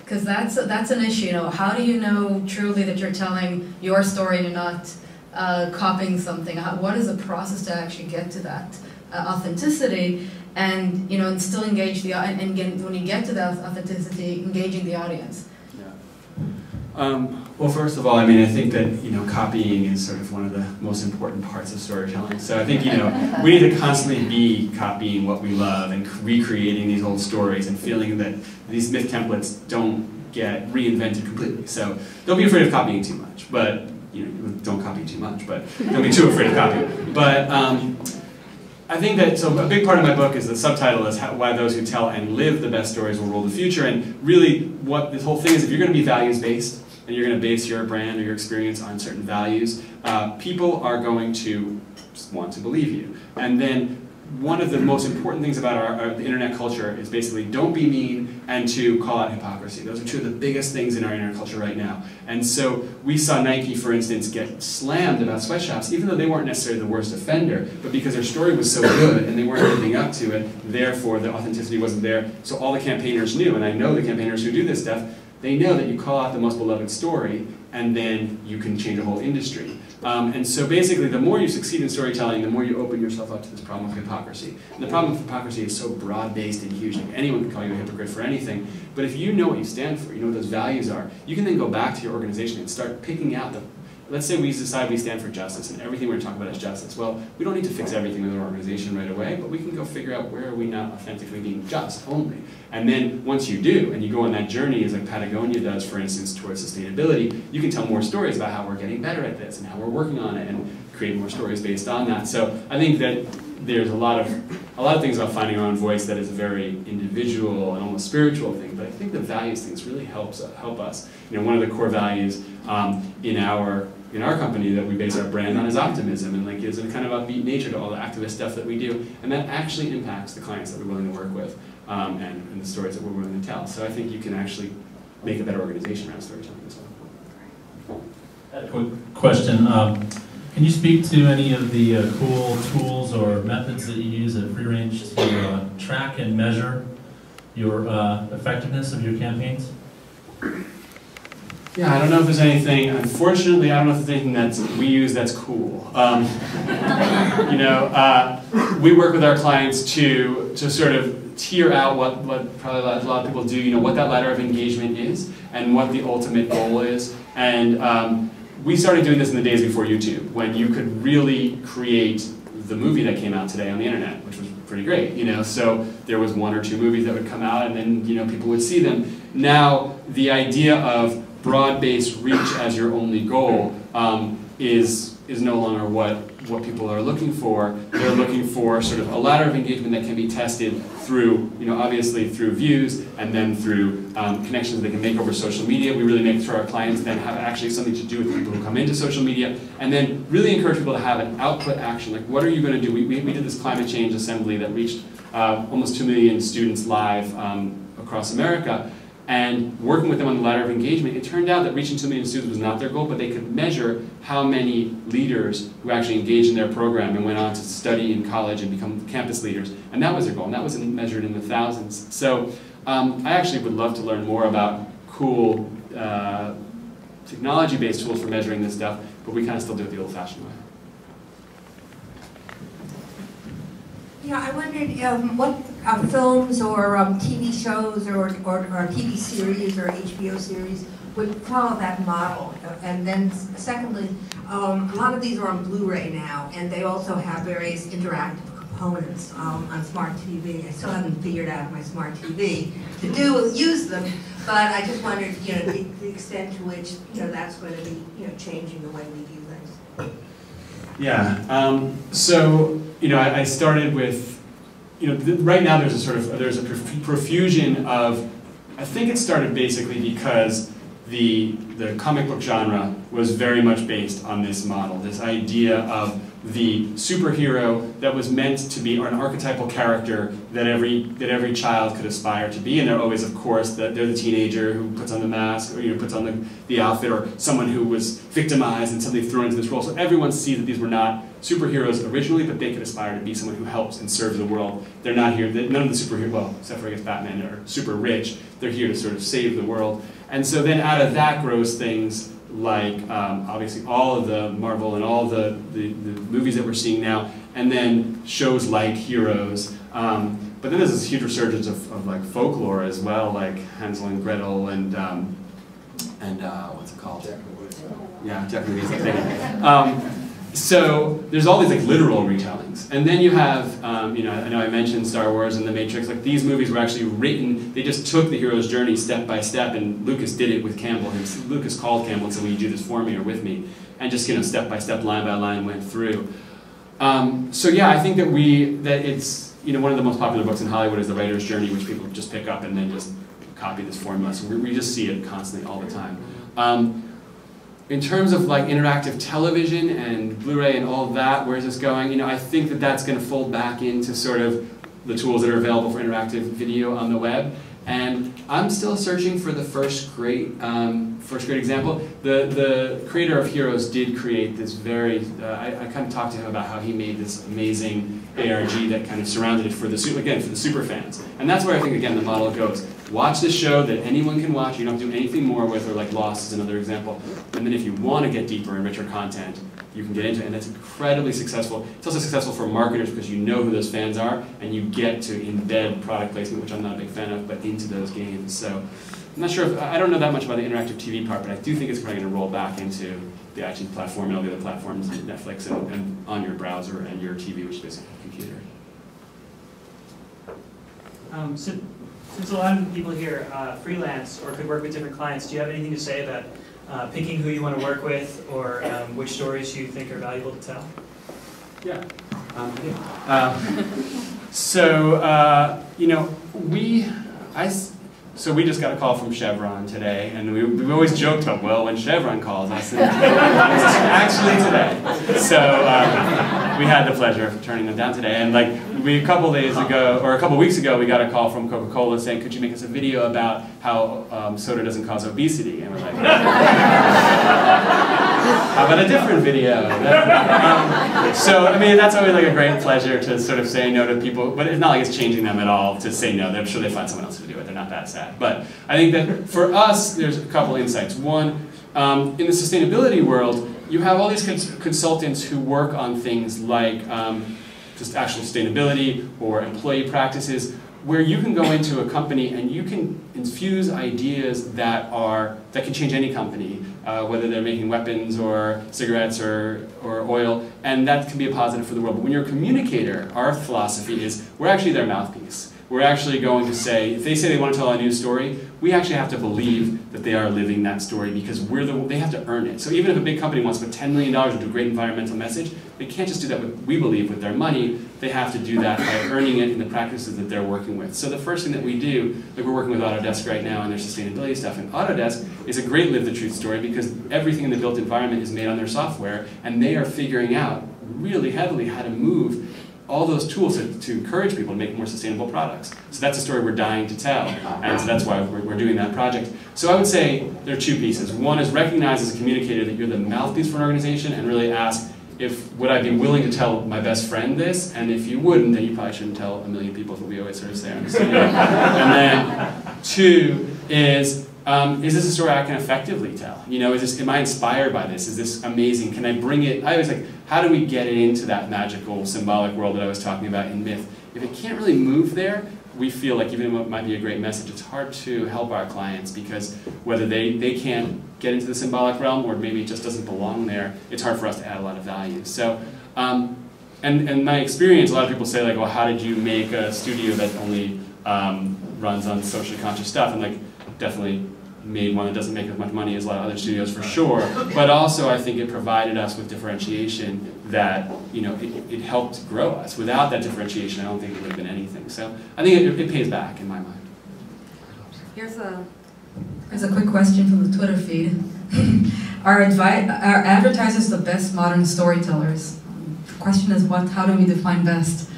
Because that's, that's an issue, you know. How do you know truly that you're telling your story and you're not uh, copying something? How, what is the process to actually get to that uh, authenticity? And, you know, and still engage the, and get, when you get to that authenticity, engaging the audience. Um, well, first of all, I mean, I think that you know, copying is sort of one of the most important parts of storytelling. So I think you know, we need to constantly be copying what we love and recreating these old stories and feeling that these myth templates don't get reinvented completely. So don't be afraid of copying too much, but you know, don't copy too much, but don't be too afraid of copying. But um, I think that, so a big part of my book is the subtitle is how, why those who tell and live the best stories will rule the future. And really what this whole thing is, if you're going to be values-based, and you're going to base your brand or your experience on certain values, uh, people are going to want to believe you. And then one of the most important things about our, our, the internet culture is basically don't be mean and to call out hypocrisy. Those are two of the biggest things in our internet culture right now. And so we saw Nike, for instance, get slammed about sweatshops, even though they weren't necessarily the worst offender, but because their story was so good and they weren't living up to it, therefore the authenticity wasn't there. So all the campaigners knew, and I know the campaigners who do this stuff, they know that you call out the most beloved story and then you can change a whole industry. Um, and so basically, the more you succeed in storytelling, the more you open yourself up to this problem of hypocrisy. And the problem of hypocrisy is so broad-based and huge. Like anyone can call you a hypocrite for anything. But if you know what you stand for, you know what those values are, you can then go back to your organization and start picking out the let's say we decide we stand for justice and everything we're talking about is justice. Well, we don't need to fix everything with our organization right away, but we can go figure out where are we not authentically being just only. And then once you do, and you go on that journey, as like Patagonia does, for instance, towards sustainability, you can tell more stories about how we're getting better at this and how we're working on it and create more stories based on that. So I think that there's a lot of a lot of things about finding our own voice that is a very individual and almost spiritual thing. But I think the values things really helps help us. You know, one of the core values um, in our in our company that we base our brand on is optimism and like is a kind of upbeat nature to all the activist stuff that we do, and that actually impacts the clients that we're willing to work with um, and, and the stories that we're willing to tell. So I think you can actually make a better organization around storytelling as well. A quick question. Um, can you speak to any of the uh, cool tools or methods that you use at Free Range to uh, track and measure your uh, effectiveness of your campaigns? Yeah, I don't know if there's anything, unfortunately, I don't know if there's anything that's we use that's cool. Um, [laughs] you know, uh, we work with our clients to, to sort of tear out what, what probably a lot of people do, you know, what that ladder of engagement is and what the ultimate goal is. And um, we started doing this in the days before YouTube, when you could really create the movie that came out today on the internet, which was pretty great, you know. So there was one or two movies that would come out, and then you know people would see them. Now the idea of broad-based reach as your only goal um, is is no longer what what people are looking for. They're looking for sort of a ladder of engagement that can be tested through, you know, obviously through views and then through um, connections they can make over social media. We really make sure our clients then have actually something to do with people who come into social media and then really encourage people to have an output action. Like, what are you going to do? We, we, we did this climate change assembly that reached uh, almost 2 million students live um, across America. And working with them on the ladder of engagement, it turned out that reaching 2 million students was not their goal, but they could measure how many leaders who actually engaged in their program and went on to study in college and become campus leaders. And that was their goal, and that was measured in the thousands. So um, I actually would love to learn more about cool uh, technology-based tools for measuring this stuff, but we kind of still do it the old-fashioned way. Yeah, I wondered um, what uh, films or um, TV shows or, or, or, TV series or HBO series would follow that model. And then secondly, um, a lot of these are on Blu-ray now, and they also have various interactive components um, on smart TV. I still haven't figured out my smart TV to do use them, but I just wondered, you know, the, the extent to which you know that's going to be, you know, changing the way we view things. Yeah. Um, so you know, I, I, started with, you know, right now there's a sort of there's a profusion of. I think it started basically because the the comic book genre was very much based on this model, this idea of the superhero that was meant to be an archetypal character that every that every child could aspire to be, and they're always, of course, that they're the teenager who puts on the mask or you know puts on the, the outfit, or someone who was victimized and suddenly thrown into this role. So everyone sees that these were not superheroes originally, but they could aspire to be someone who helps and serves the world. They're not here. None of the superheroes, well, except for I guess Batman, are super rich. They're here to sort of save the world. And so then out of that grows things like um, obviously all of the Marvel and all the, the, the, movies that we're seeing now, and then shows like Heroes. Um, but then there's this huge resurgence of, of, like folklore as well, like Hansel and Gretel and um, and uh, what's it called? Jack yeah, Jack and um, so there's all these like literal retellings, and then you have, um, you know, I know I mentioned Star Wars and The Matrix. Like these movies were actually written. They just took the hero's journey step by step, and Lucas did it with Campbell. Lucas called Campbell and said, "Will you do this for me or with me?" And just you know, step by step, line by line, went through. Um, so yeah, I think that we that it's you know one of the most popular books in Hollywood is The Writer's Journey, which people just pick up and then just copy this formula. So we, we just see it constantly all the time. Um, in terms of like interactive television and Blu-ray and all that, where's this going? You know, I think that that's going to fold back into sort of the tools that are available for interactive video on the web. And I'm still searching for the first great, um, first great example. The, the creator of Heroes did create this very, uh, I, I kind of talked to him about how he made this amazing ARG that kind of surrounded it for the, again, for the super fans. And that's where I think, again, the model goes. Watch this show that anyone can watch, you don't do anything more with, or like Lost is another example. And then if you want to get deeper and richer content, you can get into it, and that's incredibly successful. It's also successful for marketers because you know who those fans are, and you get to embed product placement, which I'm not a big fan of, but into those games. So I'm not sure if, I don't know that much about the interactive TV part, but I do think it's probably going to roll back into the iTunes platform and all the other platforms, Netflix, and, and on your browser and your TV, which is basically a computer. Um, so, since a lot of people here uh, freelance or could work with different clients, do you have anything to say about uh, picking who you want to work with or um, which stories you think are valuable to tell? Yeah. Um, yeah. Uh, so, uh, you know, we, I, so we just got a call from Chevron today, and we, we always joked about, well, when Chevron calls us, [laughs] actually today. So um, we had the pleasure of turning them down today, and like we a couple days ago, or a couple weeks ago, we got a call from Coca-Cola saying, could you make us a video about how um, soda doesn't cause obesity? And we're like, how about a different video? [laughs] Um, so, I mean, that's always like a great pleasure to sort of say no to people, but it's not like it's changing them at all to say no. I'm sure they find someone else to do it. They're not that sad. But I think that for us, there's a couple insights. One, um, in the sustainability world, you have all these cons consultants who work on things like um, just actual sustainability or employee practices, where you can go into a company and you can infuse ideas that are that can change any company, uh, whether they're making weapons or cigarettes or, or oil, and that can be a positive for the world. But when you're a communicator, our philosophy is we're actually their mouthpiece we're actually going to say, if they say they want to tell a news story, we actually have to believe that they are living that story because we're the, they have to earn it. So even if a big company wants to put $10 million into a great environmental message, they can't just do that with, we believe, with their money. They have to do that by earning it in the practices that they're working with. So the first thing that we do, like we're working with Autodesk right now on their sustainability stuff, and Autodesk is a great live the truth story because everything in the built environment is made on their software, and they are figuring out really heavily how to move all those tools to, to encourage people to make more sustainable products. So that's a story we're dying to tell, and so that's why we're, we're doing that project. So I would say there are two pieces. One is recognize as a communicator that you're the mouthpiece for an organization and really ask if would I be willing to tell my best friend this, and if you wouldn't, then you probably shouldn't tell a million people what we always sort of say on the studio. and then two is um, is this a story I can effectively tell? You know, is this, am I inspired by this? Is this amazing? Can I bring it? I was like, how do we get it into that magical, symbolic world that I was talking about in myth? If it can't really move there, we feel like even though it might be a great message, it's hard to help our clients because whether they, they can't get into the symbolic realm or maybe it just doesn't belong there, it's hard for us to add a lot of value. So, um, and, and my experience, a lot of people say like, well, how did you make a studio that only um, runs on socially conscious stuff? And like, definitely made one that doesn't make as much money as a lot of other studios for sure, but also I think it provided us with differentiation that, you know, it, it helped grow us. Without that differentiation, I don't think it would have been anything. So I think it, it pays back in my mind. Here's a, here's a quick question from the Twitter feed. [laughs] are, advi- are advertisers the best modern storytellers? The question is, what? how do we define best?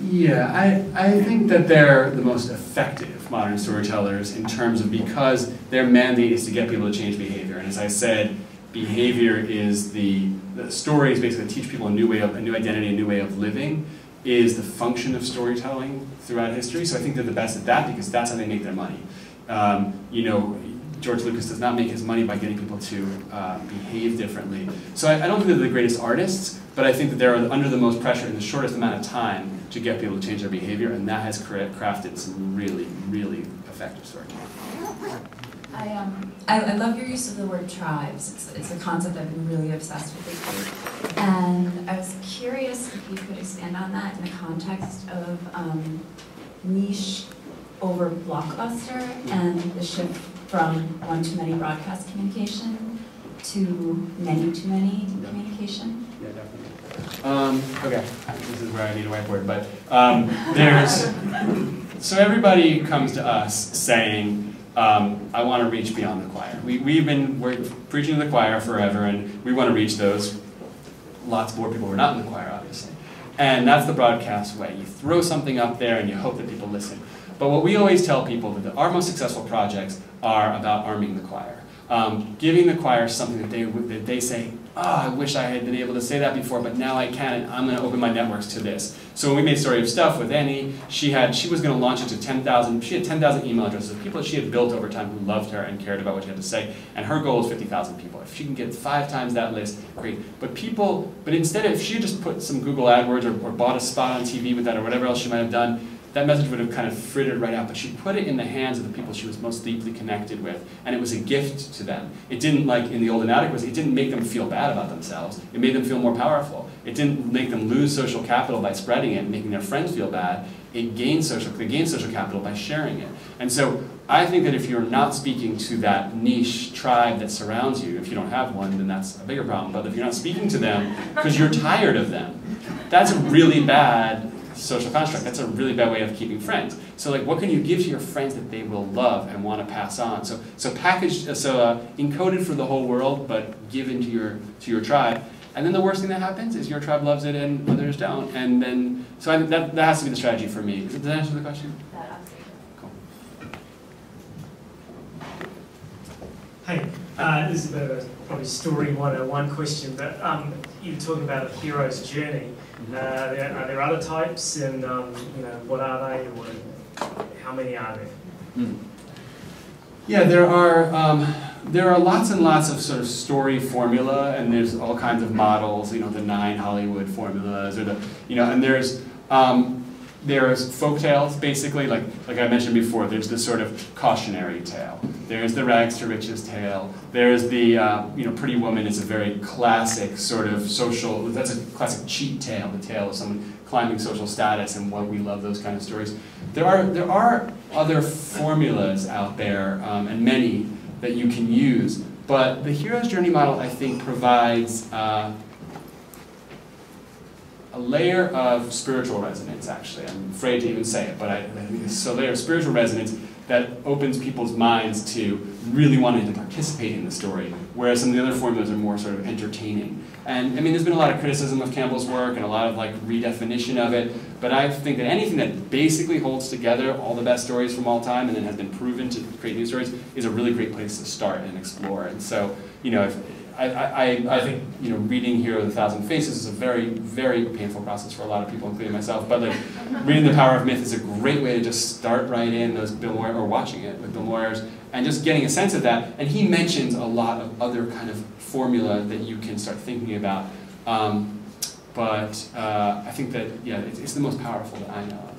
Yeah, I, I think that they're the most effective modern storytellers in terms of because their mandate is to get people to change behavior. And as I said, behavior is the, the stories basically teach people a new way of, a new identity, a new way of living is the function of storytelling throughout history. So I think they're the best at that because that's how they make their money. Um, you know, George Lucas does not make his money by getting people to uh, behave differently. So I, I, don't think they're the greatest artists, but I think that they're under the most pressure in the shortest amount of time to get people to change their behavior, and that has crafted some really, really effective storytelling. I, um, I, I, love your use of the word tribes. It's, it's a concept I've been really obsessed with lately. And I was curious if you could expand on that in the context of um, niche over blockbuster and the shift from one-to-many broadcast communication to many-to-many communication. Um, okay, this is where I need a whiteboard, but um, there's, so everybody comes to us saying, um, I want to reach beyond the choir. We, we've been we're preaching to the choir forever, and we want to reach those lots more people who are not in the choir, obviously. And that's the broadcast way. You throw something up there and you hope that people listen. But what we always tell people that our most successful projects are about arming the choir. Um, giving the choir something that they, that they say, oh, I wish I had been able to say that before, but now I can, and I'm going to open my networks to this. So when we made Story of Stuff with Annie, she had she was going to launch it to 10,000, she had 10,000 email addresses of people that she had built over time who loved her and cared about what she had to say, and her goal is 50,000 people. If she can get five times that list, great. But people, but instead if she just put some Google AdWords or, or bought a spot on TV with that or whatever else she might have done, that message would have kind of frittered right out, but she put it in the hands of the people she was most deeply connected with, and it was a gift to them. It didn't, like in the old inadequacy, it didn't make them feel bad about themselves. It made them feel more powerful. It didn't make them lose social capital by spreading it and making their friends feel bad. It gained social, they gained social capital by sharing it. And so I think that if you're not speaking to that niche tribe that surrounds you, if you don't have one, then that's a bigger problem. But if you're not speaking to them because you're tired of them, that's really bad social construct. That's a really bad way of keeping friends. So like, what can you give to your friends that they will love and want to pass on? So so packaged, so uh, encoded for the whole world, but given to your to your tribe. And then the worst thing that happens is your tribe loves it and others don't. And then, so I, that, that has to be the strategy for me. Does that answer the question? Cool. Hey, uh, this is a probably story 101 question, but um, you were talking about a hero's journey. Uh, there, are there other types, and um, you know what are they, or how many are there? Mm. Yeah, there are um, there are lots and lots of sort of story formula, and there's all kinds of models. You know, the nine Hollywood formulas, or the you know, and there's um, there's folk tales, basically, like, like I mentioned before, there's the sort of cautionary tale. There's the rags to riches tale. There's the, uh, you know, Pretty Woman is a very classic sort of social, that's a classic cheat tale, the tale of someone climbing social status and what we love those kind of stories. There are, there are other formulas out there, um, and many, that you can use, but the hero's journey model, I think, provides uh, a layer of spiritual resonance, actually. I'm afraid to even say it, but it's a layer of spiritual resonance that opens people's minds to really wanting to participate in the story, whereas some of the other formulas are more sort of entertaining. And I mean, there's been a lot of criticism of Campbell's work and a lot of like redefinition of it, but I think that anything that basically holds together all the best stories from all time and then has been proven to create new stories is a really great place to start and explore. And so, you know, if, I, I, I think you know reading of a Thousand Faces is a very, very painful process for a lot of people, including myself. But like reading The Power of Myth is a great way to just start right in those Bill Moyer or watching it with Bill Moyers and just getting a sense of that. And he mentions a lot of other kind of formula that you can start thinking about. Um, but uh, I think that yeah, it's, it's, the most powerful that I know.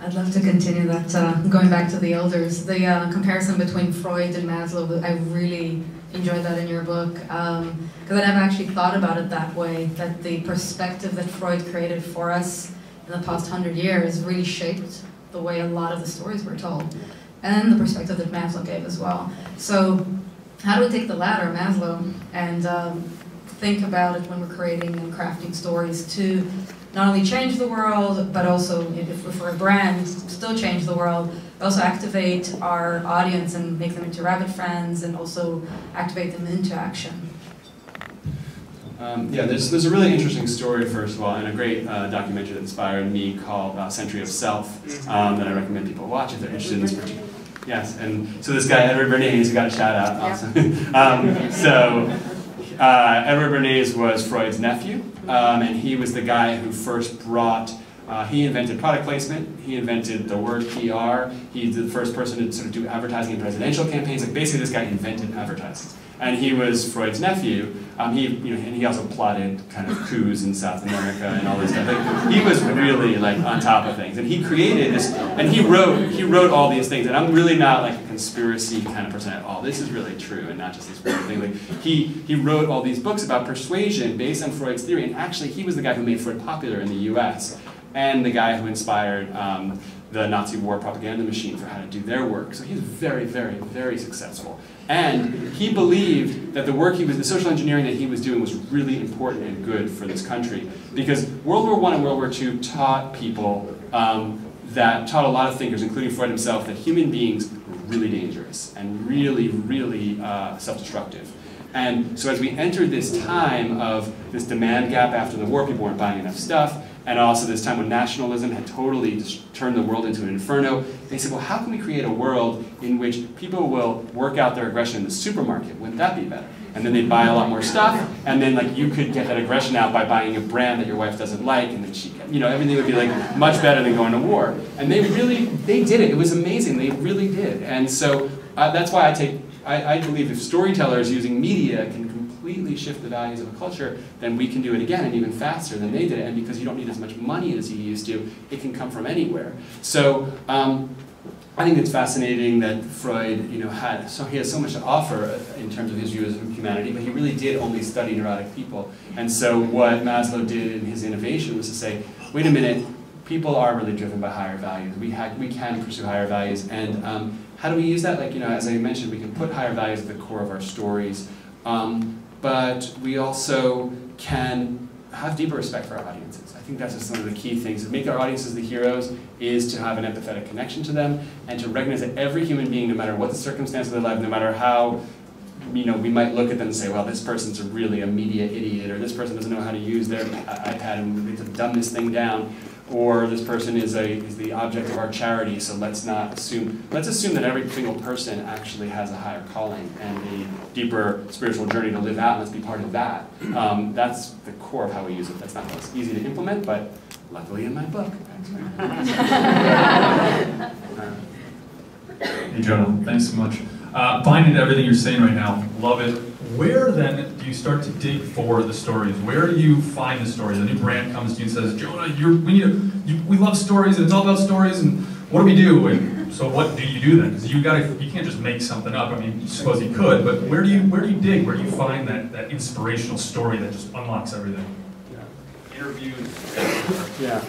I'd love to continue that, uh, going back to the elders. The uh, comparison between Freud and Maslow, I really enjoyed that in your book, because um, I never actually thought about it that way, that the perspective that Freud created for us in the past hundred years really shaped the way a lot of the stories were told, and the perspective that Maslow gave as well. So how do we take the latter, Maslow, and um, think about it when we're creating and crafting stories to not only change the world, but also, if we're a brand, still change the world, also activate our audience and make them into rabbit friends, and also activate them into action. Um, yeah, there's, there's a really interesting story, first of all, and a great uh, documentary that inspired me called uh, Century of Self um, that I recommend people watch if they're interested in this particular. Yes, and so this guy, Edward Bernays, who got a shout out, awesome. [laughs] um, so uh, Edward Bernays was Freud's nephew, um, and he was the guy who first brought, uh, he invented product placement, he invented the word PR, he's the first person to sort of do advertising in presidential campaigns, like basically this guy invented advertising and he was Freud's nephew. Um, he, you know, and he also plotted kind of coups in South America and all this stuff. Like, he was really like on top of things, and he created this. And he wrote, he wrote all these things. And I'm really not like a conspiracy kind of person at all. This is really true, and not just this weird thing. Like he, he wrote all these books about persuasion based on Freud's theory, and actually he was the guy who made Freud popular in the U.S. and the guy who inspired. Um, the Nazi war propaganda machine for how to do their work. So he's very, very, very successful. And he believed that the work he was, the social engineering that he was doing was really important and good for this country. Because World War I and World War II taught people um, that, taught a lot of thinkers, including Freud himself, that human beings were really dangerous and really, really uh, self-destructive. And so as we entered this time of this demand gap after the war, people weren't buying enough stuff, and also this time when nationalism had totally turned the world into an inferno, they said, well, how can we create a world in which people will work out their aggression in the supermarket? Wouldn't that be better? And then they'd buy a lot more stuff, and then like you could get that aggression out by buying a brand that your wife doesn't like, and then she, you know, everything would be like much better than going to war. And they really, they did it. It was amazing. They really did. And so uh, that's why I take, I, I believe if storytellers using media can completely shift the values of a culture, then we can do it again and even faster than they did it. And because you don't need as much money as you used to, it can come from anywhere. So um, I think it's fascinating that Freud, you know, had so he has so much to offer in terms of his views of humanity, but he really did only study neurotic people. And so what Maslow did in his innovation was to say, wait a minute, people are really driven by higher values. We, we can pursue higher values, and um, how do we use that? Like, you know, as I mentioned, we can put higher values at the core of our stories. Um, but we also can have deeper respect for our audiences. I think that's just some of the key things. To make our audiences the heroes is to have an empathetic connection to them and to recognize that every human being, no matter what the circumstance of their life, no matter how you know, we might look at them and say, well, this person's a really a media idiot, or this person doesn't know how to use their iPad and they've dumb this thing down or this person is, a, is the object of our charity, so let's not assume, let's assume that every single person actually has a higher calling and a deeper spiritual journey to live out, let's be part of that. Um, that's the core of how we use it. That's not always easy to implement, but luckily in my book. hey Jonah, thanks so much. Uh, into everything you're saying right now, love it. Where then do you start to dig for the stories? Where do you find the stories? A new brand comes to you and says, Jonah, you're, we need to, you, we love stories and it's all about stories and what do we do? And so what do you do then? Because you got to, you can't just make something up. I mean, I suppose you could, but where do you, where do you dig? Where do you find that, that inspirational story that just unlocks everything? interviewed. Yeah.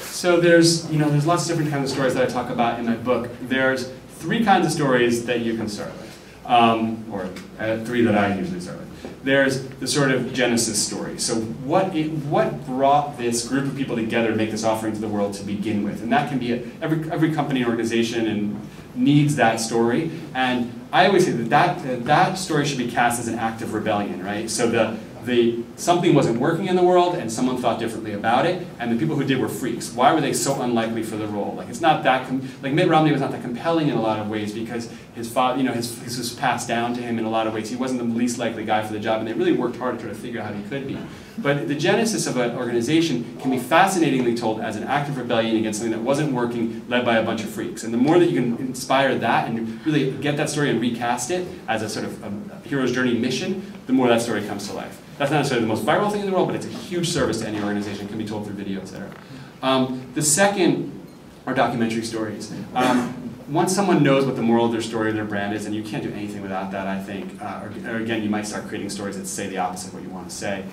So there's, you know, there's lots of different kinds of stories that I talk about in my book. There's three kinds of stories that you can start with, um, or uh, three that I usually start with. There's the sort of genesis story. So what it, what brought this group of people together to make this offering to the world to begin with? And that can be a, every every company and organization and needs that story. And I always say that that, that story should be cast as an act of rebellion, right? So the the, something wasn't working in the world and someone thought differently about it, and the people who did were freaks. Why were they so unlikely for the role? Like it's not that, like Mitt Romney was not that compelling in a lot of ways because his father, you know, his, his was passed down to him in a lot of ways. He wasn't the least likely guy for the job, and they really worked hard to try to figure out how he could be. But the genesis of an organization can be fascinatingly told as an act of rebellion against something that wasn't working, led by a bunch of freaks. And the more that you can inspire that and really get that story and recast it as a sort of a hero's journey mission, the more that story comes to life. That's not necessarily the most viral thing in the world, but it's a huge service to any organization. It can be told through video, etc. Um, the second are documentary stories. Um, once someone knows what the moral of their story or their brand is, and you can't do anything without that, I think, uh, or, or, again, you might start creating stories that say the opposite of what you want to say.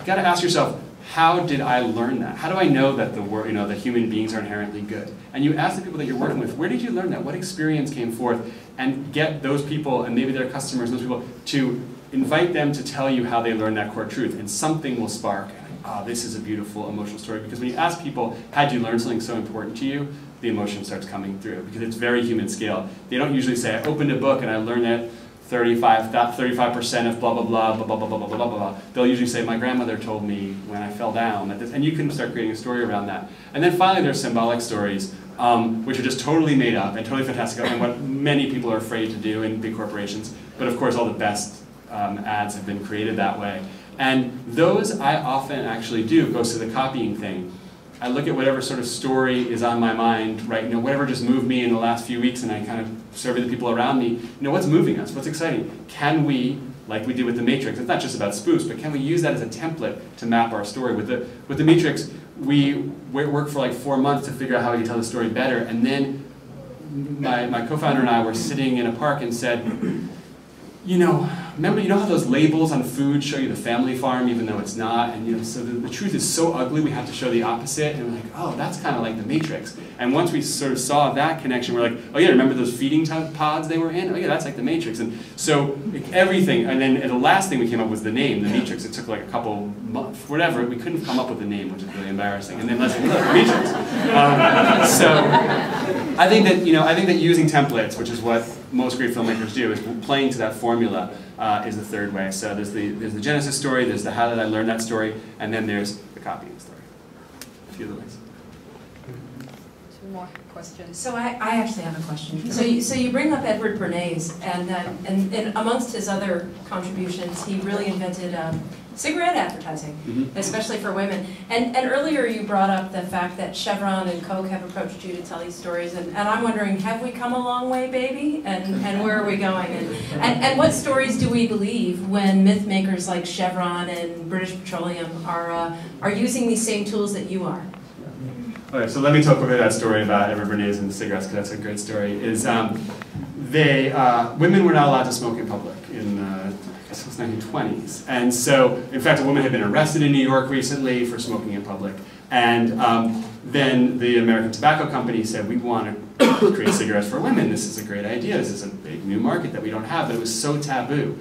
You got to ask yourself, how did I learn that? How do I know that the word, you know, that human beings are inherently good? And you ask the people that you're working with, where did you learn that? What experience came forth? And get those people and maybe their customers, those people, to invite them to tell you how they learned that core truth, and something will spark. Ah, oh, this is a beautiful emotional story. Because when you ask people, how'd you learn something so important to you? The emotion starts coming through because it's very human scale. They don't usually say, I opened a book and I learned that 35, 35% of blah, blah, blah, blah, blah, blah, blah, blah, blah, blah. They'll usually say, my grandmother told me when I fell down. That this, and you can start creating a story around that. And then finally, there's symbolic stories, um, which are just totally made up and totally fantastic, and what many people are afraid to do in big corporations. But of course, all the best um, ads have been created that way. And those I often actually do, goes to the copying thing. I look at whatever sort of story is on my mind, right? You know, whatever just moved me in the last few weeks, and I kind of survey the people around me. You know, what's moving us? What's exciting? Can we, like we did with the Matrix, it's not just about spoofs, but can we use that as a template to map our story? With the with the Meatrix, we worked for like four months to figure out how we could tell the story better, and then my, my co-founder and I were sitting in a park and said, you know, remember, you know how those labels on food show you the family farm even though it's not? And you know, so the, the truth is so ugly, we have to show the opposite. And we're like, oh, that's kind of like the Matrix. And once we sort of saw that connection, we're like, oh yeah, remember those feeding pods they were in? Oh yeah, that's like the Matrix. And so everything, and then and the last thing we came up with was the name, the Meatrix. It took like a couple months, whatever. We couldn't come up with the name, which is really embarrassing. And then let's look, Meatrix. Um, so I think that, you know, I think that using templates, which is what most great filmmakers do, is playing to that formula uh, is the third way. So there's the, there's the genesis story, there's the how did I learn that story, and then there's the copying story. A few other ways. Two more questions. So I, I actually have a question. So you, so you bring up Edward Bernays, and, um, and, and amongst his other contributions, he really invented um, cigarette advertising, mm -hmm. especially for women. And, and earlier you brought up the fact that Chevron and Coke have approached you to tell these stories, and, and I'm wondering, have we come a long way, baby? And, and where are we going? And, and, and what stories do we believe when myth makers like Chevron and British Petroleum are, uh, are using these same tools that you are? Okay, so let me talk about that story about Edward Bernays and cigarettes, because that's a great story. Is um, they, uh, women were not allowed to smoke in public uh, since 1920s. And so, in fact, a woman had been arrested in New York recently for smoking in public. And um, then the American Tobacco Company said, we want to [coughs] create cigarettes for women. This is a great idea. This is a big new market that we don't have, but it was so taboo.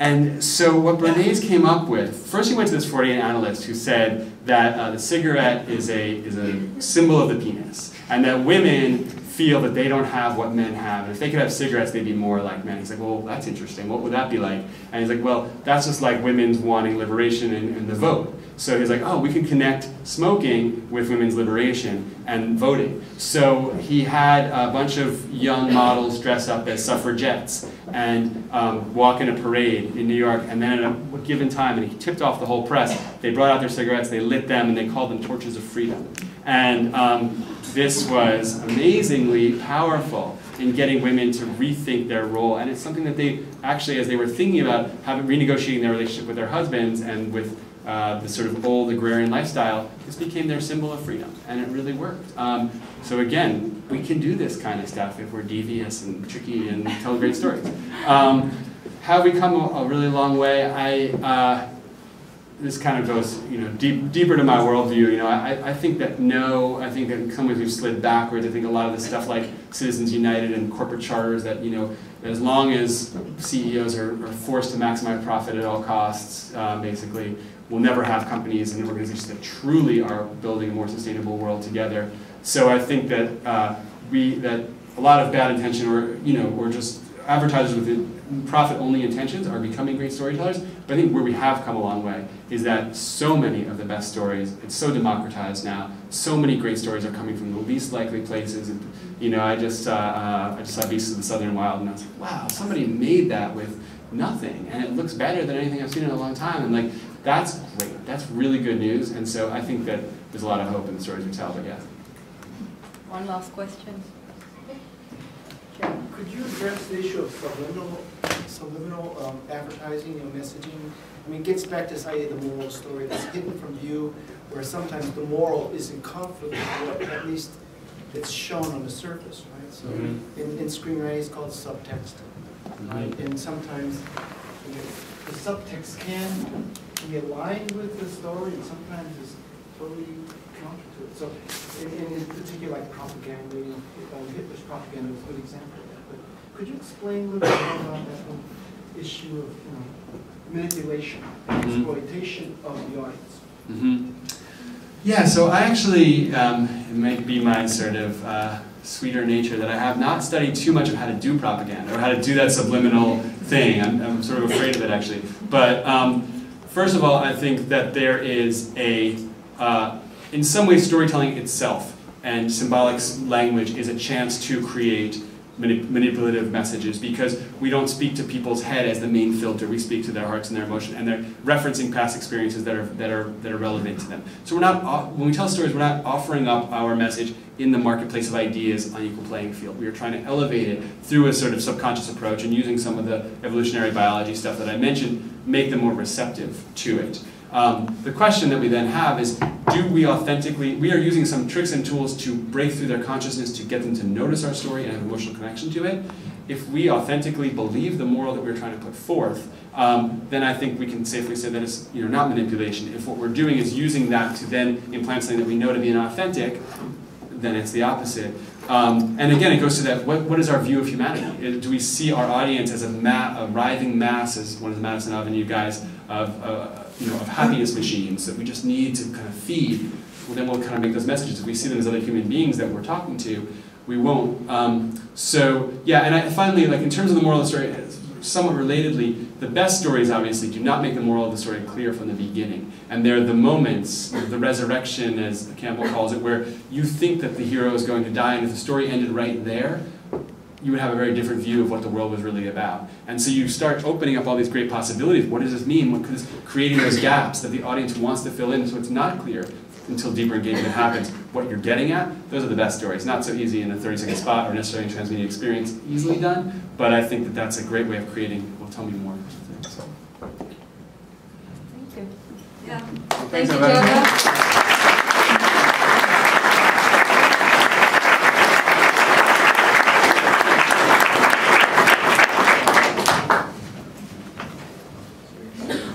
And so what Bernays came up with, first he went to this Freudian analyst who said that uh, the cigarette is a, is a symbol of the penis, and that women feel that they don't have what men have. And if they could have cigarettes, they'd be more like men. He's like, well, that's interesting. What would that be like? And he's like, well, that's just like women's wanting liberation and, and the vote. So he's like, oh, we can connect smoking with women's liberation and voting. So he had a bunch of young models dress up as suffragettes and um, walk in a parade in New York. And then at a given time, and he tipped off the whole press, they brought out their cigarettes, they lit them, and they called them torches of freedom. And um, this was amazingly powerful in getting women to rethink their role. And it's something that they actually, as they were thinking about having, renegotiating their relationship with their husbands and with uh, the sort of old agrarian lifestyle, this became their symbol of freedom, and it really worked. Um, so again, we can do this kind of stuff if we're devious and tricky and tell great stories. Um, have we come a, a, really long way? I, uh, this kind of goes, you know, deep, deeper to my worldview. You know, I, I think that no, I think that in some ways we've slid backwards. I think a lot of the stuff like Citizens United and corporate charters that, you know, as long as CEOs are, are forced to maximize profit at all costs, uh, basically, we'll never have companies and organizations that truly are building a more sustainable world together. So I think that uh, we, that a lot of bad intention or, you know, or just advertisers with profit-only intentions are becoming great storytellers. But I think where we have come a long way is that so many of the best stories, it's so democratized now, so many great stories are coming from the least likely places. And, you know, I just, uh, uh, I just saw Beasts of the Southern Wild and I was like, wow, somebody made that with nothing. And it looks better than anything I've seen in a long time. And like, that's great. That's really good news. And so I think that there's a lot of hope in the stories we tell, but yeah. One last question. Could you address the issue of subliminal, subliminal um, advertising and messaging? I mean, it gets back to this idea of the moral story that's hidden from view, where sometimes the moral is in conflict with what at least it's shown on the surface, right? So mm -hmm. in, in screenwriting, it's called subtext, right? Mm -hmm. And sometimes you know, the subtext can be aligned with the story, and sometimes it's totally counter to it. So in, in particular, like propaganda, you know, um, Hitler's propaganda was a good example of that. But could you explain a little bit more about that whole issue of you know, manipulation, mm -hmm. exploitation of the audience? Mm -hmm. Yeah, so I actually, um, it might be my sort of uh, sweeter nature that I have not studied too much of how to do propaganda or how to do that subliminal thing. I'm, I'm sort of afraid of it actually. But um, first of all, I think that there is a uh, in some ways, storytelling itself and symbolic language is a chance to create manip manipulative messages because we don't speak to people's head as the main filter. We speak to their hearts and their emotion, and they're referencing past experiences that are that are that are relevant to them. So we're not when we tell stories, we're not offering up our message in the marketplace of ideas on equal playing field. We are trying to elevate it through a sort of subconscious approach and using some of the evolutionary biology stuff that I mentioned, make them more receptive to it. Um, the question that we then have is, do we authentically, we are using some tricks and tools to break through their consciousness to get them to notice our story and have emotional connection to it. If we authentically believe the moral that we're trying to put forth, um, then I think we can safely say that it's you know, not manipulation. If what we're doing is using that to then implant something that we know to be inauthentic, then it's the opposite. Um, and again, it goes to that, what, what is our view of humanity? Do we see our audience as a, ma a writhing mass, as one of the Madison Avenue guys, of, uh, you know, of happiness machines that we just need to kind of feed, well, then we'll kind of make those messages. If we see them as other human beings that we're talking to, we won't. Um, so yeah, and I, finally, like in terms of the moral of the story, somewhat relatedly, the best stories obviously do not make the moral of the story clear from the beginning. And they're the moments, the resurrection as Campbell calls it, where you think that the hero is going to die, and if the story ended right there, you would have a very different view of what the world was really about. And so you start opening up all these great possibilities. What does this mean? What creating those gaps that the audience wants to fill in so it's not clear until deeper engagement happens what you're getting at. Those are the best stories. Not so easy in a 30 second spot or necessarily in transmedia experience, easily done, but I think that that's a great way of creating, well, tell me more. So. Thank you. Yeah. Well, thanks, Thank you,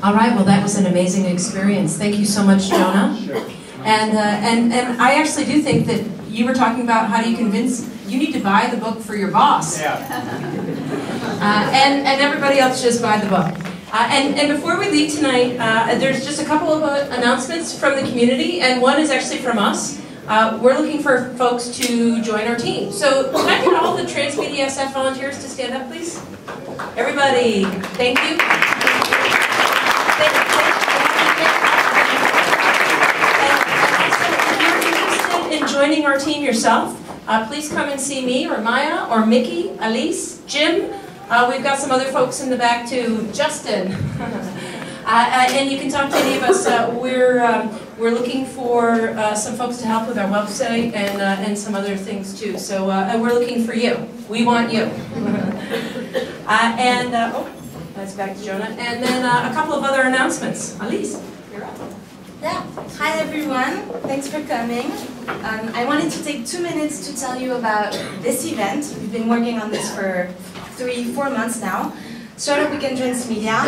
All right, well, that was an amazing experience. Thank you so much, Jonah. And, uh, and, and I actually do think that you were talking about how do you convince, you need to buy the book for your boss. Yeah. [laughs] Uh, and, and everybody else just buy the book. Uh, and, and before we leave tonight, uh, there's just a couple of uh, announcements from the community, and one is actually from us. Uh, we're looking for folks to join our team. So can I get all the Transmedia SF volunteers to stand up, please? Everybody, thank you. Joining our team yourself, uh, please come and see me or Maya or Mickey, Elise, Jim. Uh, we've got some other folks in the back too. Justin. [laughs] Uh, uh, and you can talk to any of us. Uh, we're, um, we're looking for some folks to help with our website and, and some other things too. So we're looking for you. We want you. [laughs] And, oh, that's back to Jonah. And then a couple of other announcements. Elise. Yeah. Hi everyone. Thanks for coming. Um, I wanted to take two minutes to tell you about this event. We've been working on this for three, four months now. Startup Weekend Transmedia.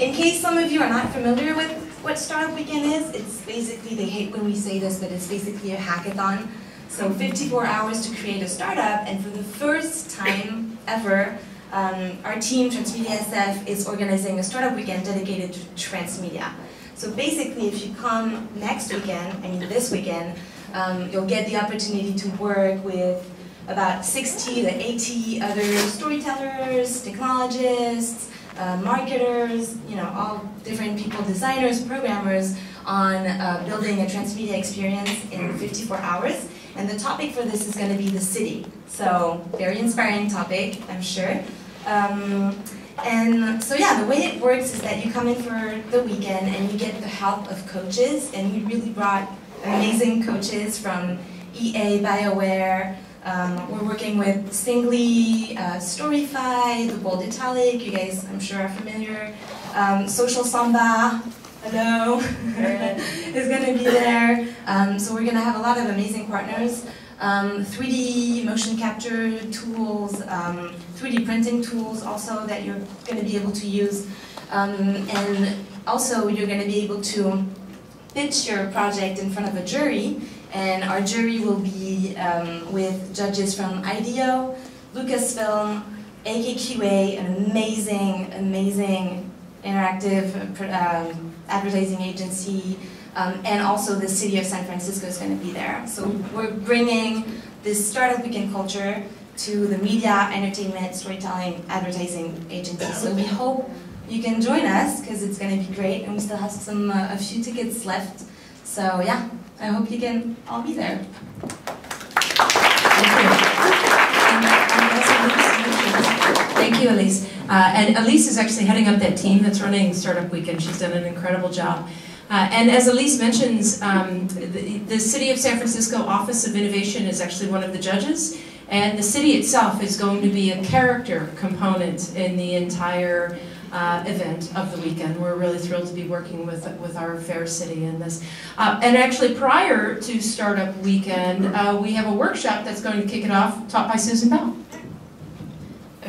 In case some of you are not familiar with what Startup Weekend is, it's basically, they hate when we say this, but it's basically a hackathon. So 54 hours to create a startup, and for the first time ever, um, our team, Transmedia SF, is organizing a startup weekend dedicated to transmedia. So basically, if you come next weekend, I mean this weekend, um, you'll get the opportunity to work with about 60 to 80 other storytellers, technologists, uh, marketers, you know, all different people, designers, programmers, on uh, building a transmedia experience in 54 hours. And the topic for this is going to be the city. So very inspiring topic, I'm sure. Um, and so yeah, the way it works is that you come in for the weekend and you get the help of coaches, and we really brought amazing coaches from EA, BioWare. Um, we're working with Singly, uh, Storify, The Bold Italic, you guys I'm sure are familiar. Um, Social Samba, hello, [laughs] is going to be there. Um, so we're going to have a lot of amazing partners. Um, 3D motion capture tools, um, 3D printing tools also that you're going to be able to use. Um, and also you're going to be able to pitch your project in front of a jury and our jury will be um, with judges from IDEO, Lucasfilm, AKQA, an amazing, amazing interactive um, advertising agency, um, and also the city of San Francisco is going to be there. So we're bringing this startup weekend culture to the media, entertainment, storytelling, advertising agency. So we hope you can join us because it's going to be great, and we still have some uh, a few tickets left. So yeah, I hope you can all be there. Thank you, Elise. Uh, and Elise is actually heading up that team that's running Startup Weekend. She's done an incredible job. Uh, and as Elise mentions, um, the, the City of San Francisco Office of Innovation is actually one of the judges. And the city itself is going to be a character component in the entire uh, event of the weekend. We're really thrilled to be working with, with our fair city in this. Uh, and actually prior to Startup Weekend, uh, we have a workshop that's going to kick it off, taught by Susan Bell.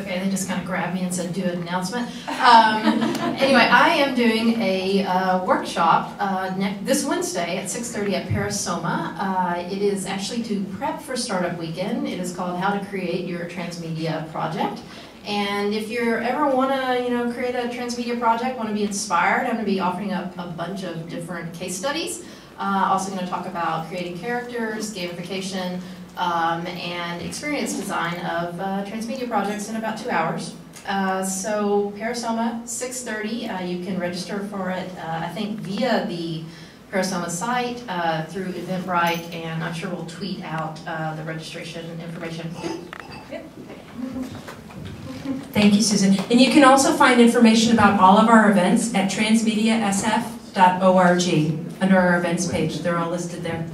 Okay, they just kind of grabbed me and said, do an announcement. Um, anyway, I am doing a uh, workshop uh, this Wednesday at 6.30 at Parisoma. Uh, it is actually to prep for Startup Weekend. It is called How to Create Your Transmedia Project. And if you ever want to, you know, create a transmedia project, want to be inspired, I'm going to be offering up a bunch of different case studies. Uh, also going to talk about creating characters, gamification, um, and experience design of uh, transmedia projects in about two hours. Uh, so Parisoma, 6.30, uh, you can register for it, uh, I think via the Parisoma site, uh, through Eventbrite, and I'm sure we'll tweet out uh, the registration information. Thank you, Susan. And you can also find information about all of our events at transmediasf.org under our events page. They're all listed there.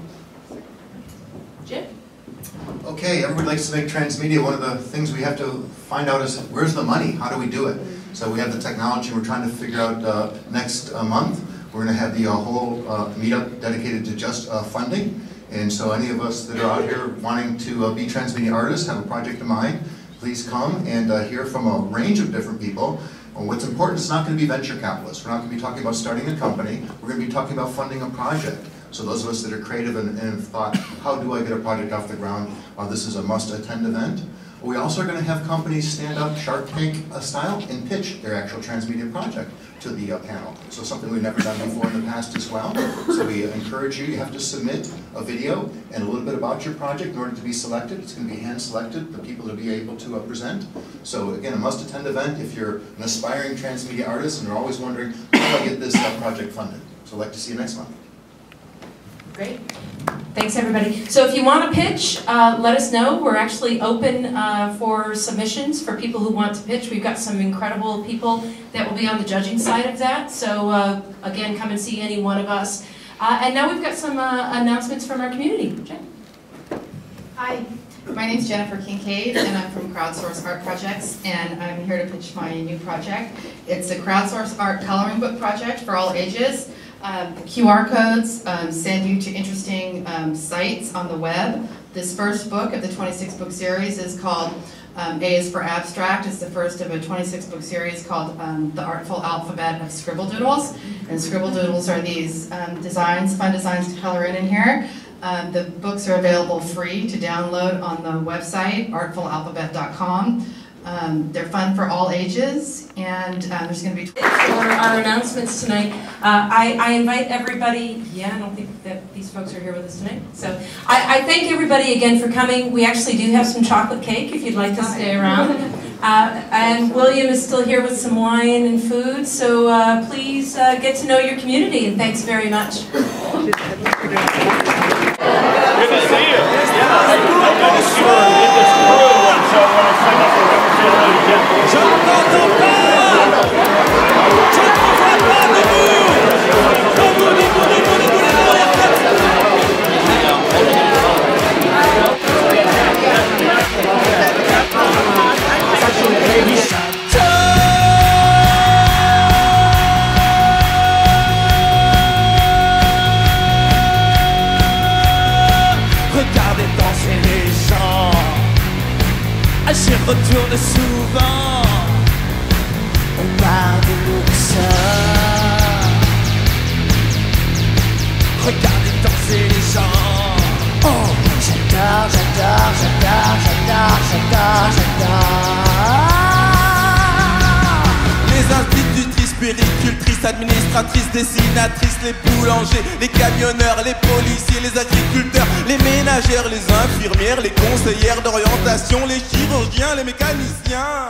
Okay, everybody likes to make transmedia. One of the things we have to find out is where's the money? How do we do it? So we have the technology. We're trying to figure out uh, next uh, month. We're going to have the uh, whole uh, meetup dedicated to just uh, funding. And so any of us that are out here wanting to uh, be transmedia artists, have a project in mind, please come and hear from a range of different people. Well, what's important is not going to be venture capitalists. We're not going to be talking about starting a company. We're going to be talking about funding a project. So those of us that are creative and, and have thought, how do I get a project off the ground? Uh, this is a must-attend event. We also are going to have companies stand up Shark Tank uh, style and pitch their actual transmedia project to the uh, panel. So something we've never done before in the past as well. So we encourage you, you have to submit a video and a little bit about your project in order to be selected. It's going to be hand-selected, the people to be able to uh, present. So again, a must-attend event if you're an aspiring transmedia artist and you're always wondering, how do I get this uh, project funded? So I'd like to see you next month. Great. Thanks, everybody. So if you want to pitch, uh, let us know. We're actually open uh, for submissions for people who want to pitch. We've got some incredible people that will be on the judging side of that. So uh, again, come and see any one of us. Uh, and now we've got some uh, announcements from our community. Jen? Hi, my name is Jennifer Kincaid, and I'm from Crowdsource Art Projects, and I'm here to pitch my new project. It's a crowdsource art coloring book project for all ages. Um, QR codes um, send you to interesting um, sites on the web. This first book of the 26 book series is called um, A is for Abstract. It's the first of a 26 book series called um, The Artful Alphabet of Scribble Doodles. And Scribble Doodles are these designs, fun designs to color in in here. Um, the books are available free to download on the website, artfulalphabet.com. Um, they're fun for all ages, and um, there's going to be. For our announcements tonight, uh, I, I invite everybody, yeah, I don't think that these folks are here with us tonight. So I, I thank everybody again for coming. We actually do have some chocolate cake if you'd like to stay around. Uh, and William is still here with some wine and food, so uh, please uh, get to know your community, and thanks very much. Good to see you. Yeah, I noticed J'y retourne souvent. On parle de luxe Regardez danser les gens. Oh J'adore, j'adore, j'adore, j'adore, j'adore, j'adore péricultrices, administratrices, dessinatrices, les boulangers, les camionneurs, les policiers, les agriculteurs, les ménagères, les infirmières, les conseillères d'orientation, les chirurgiens, les mécaniciens.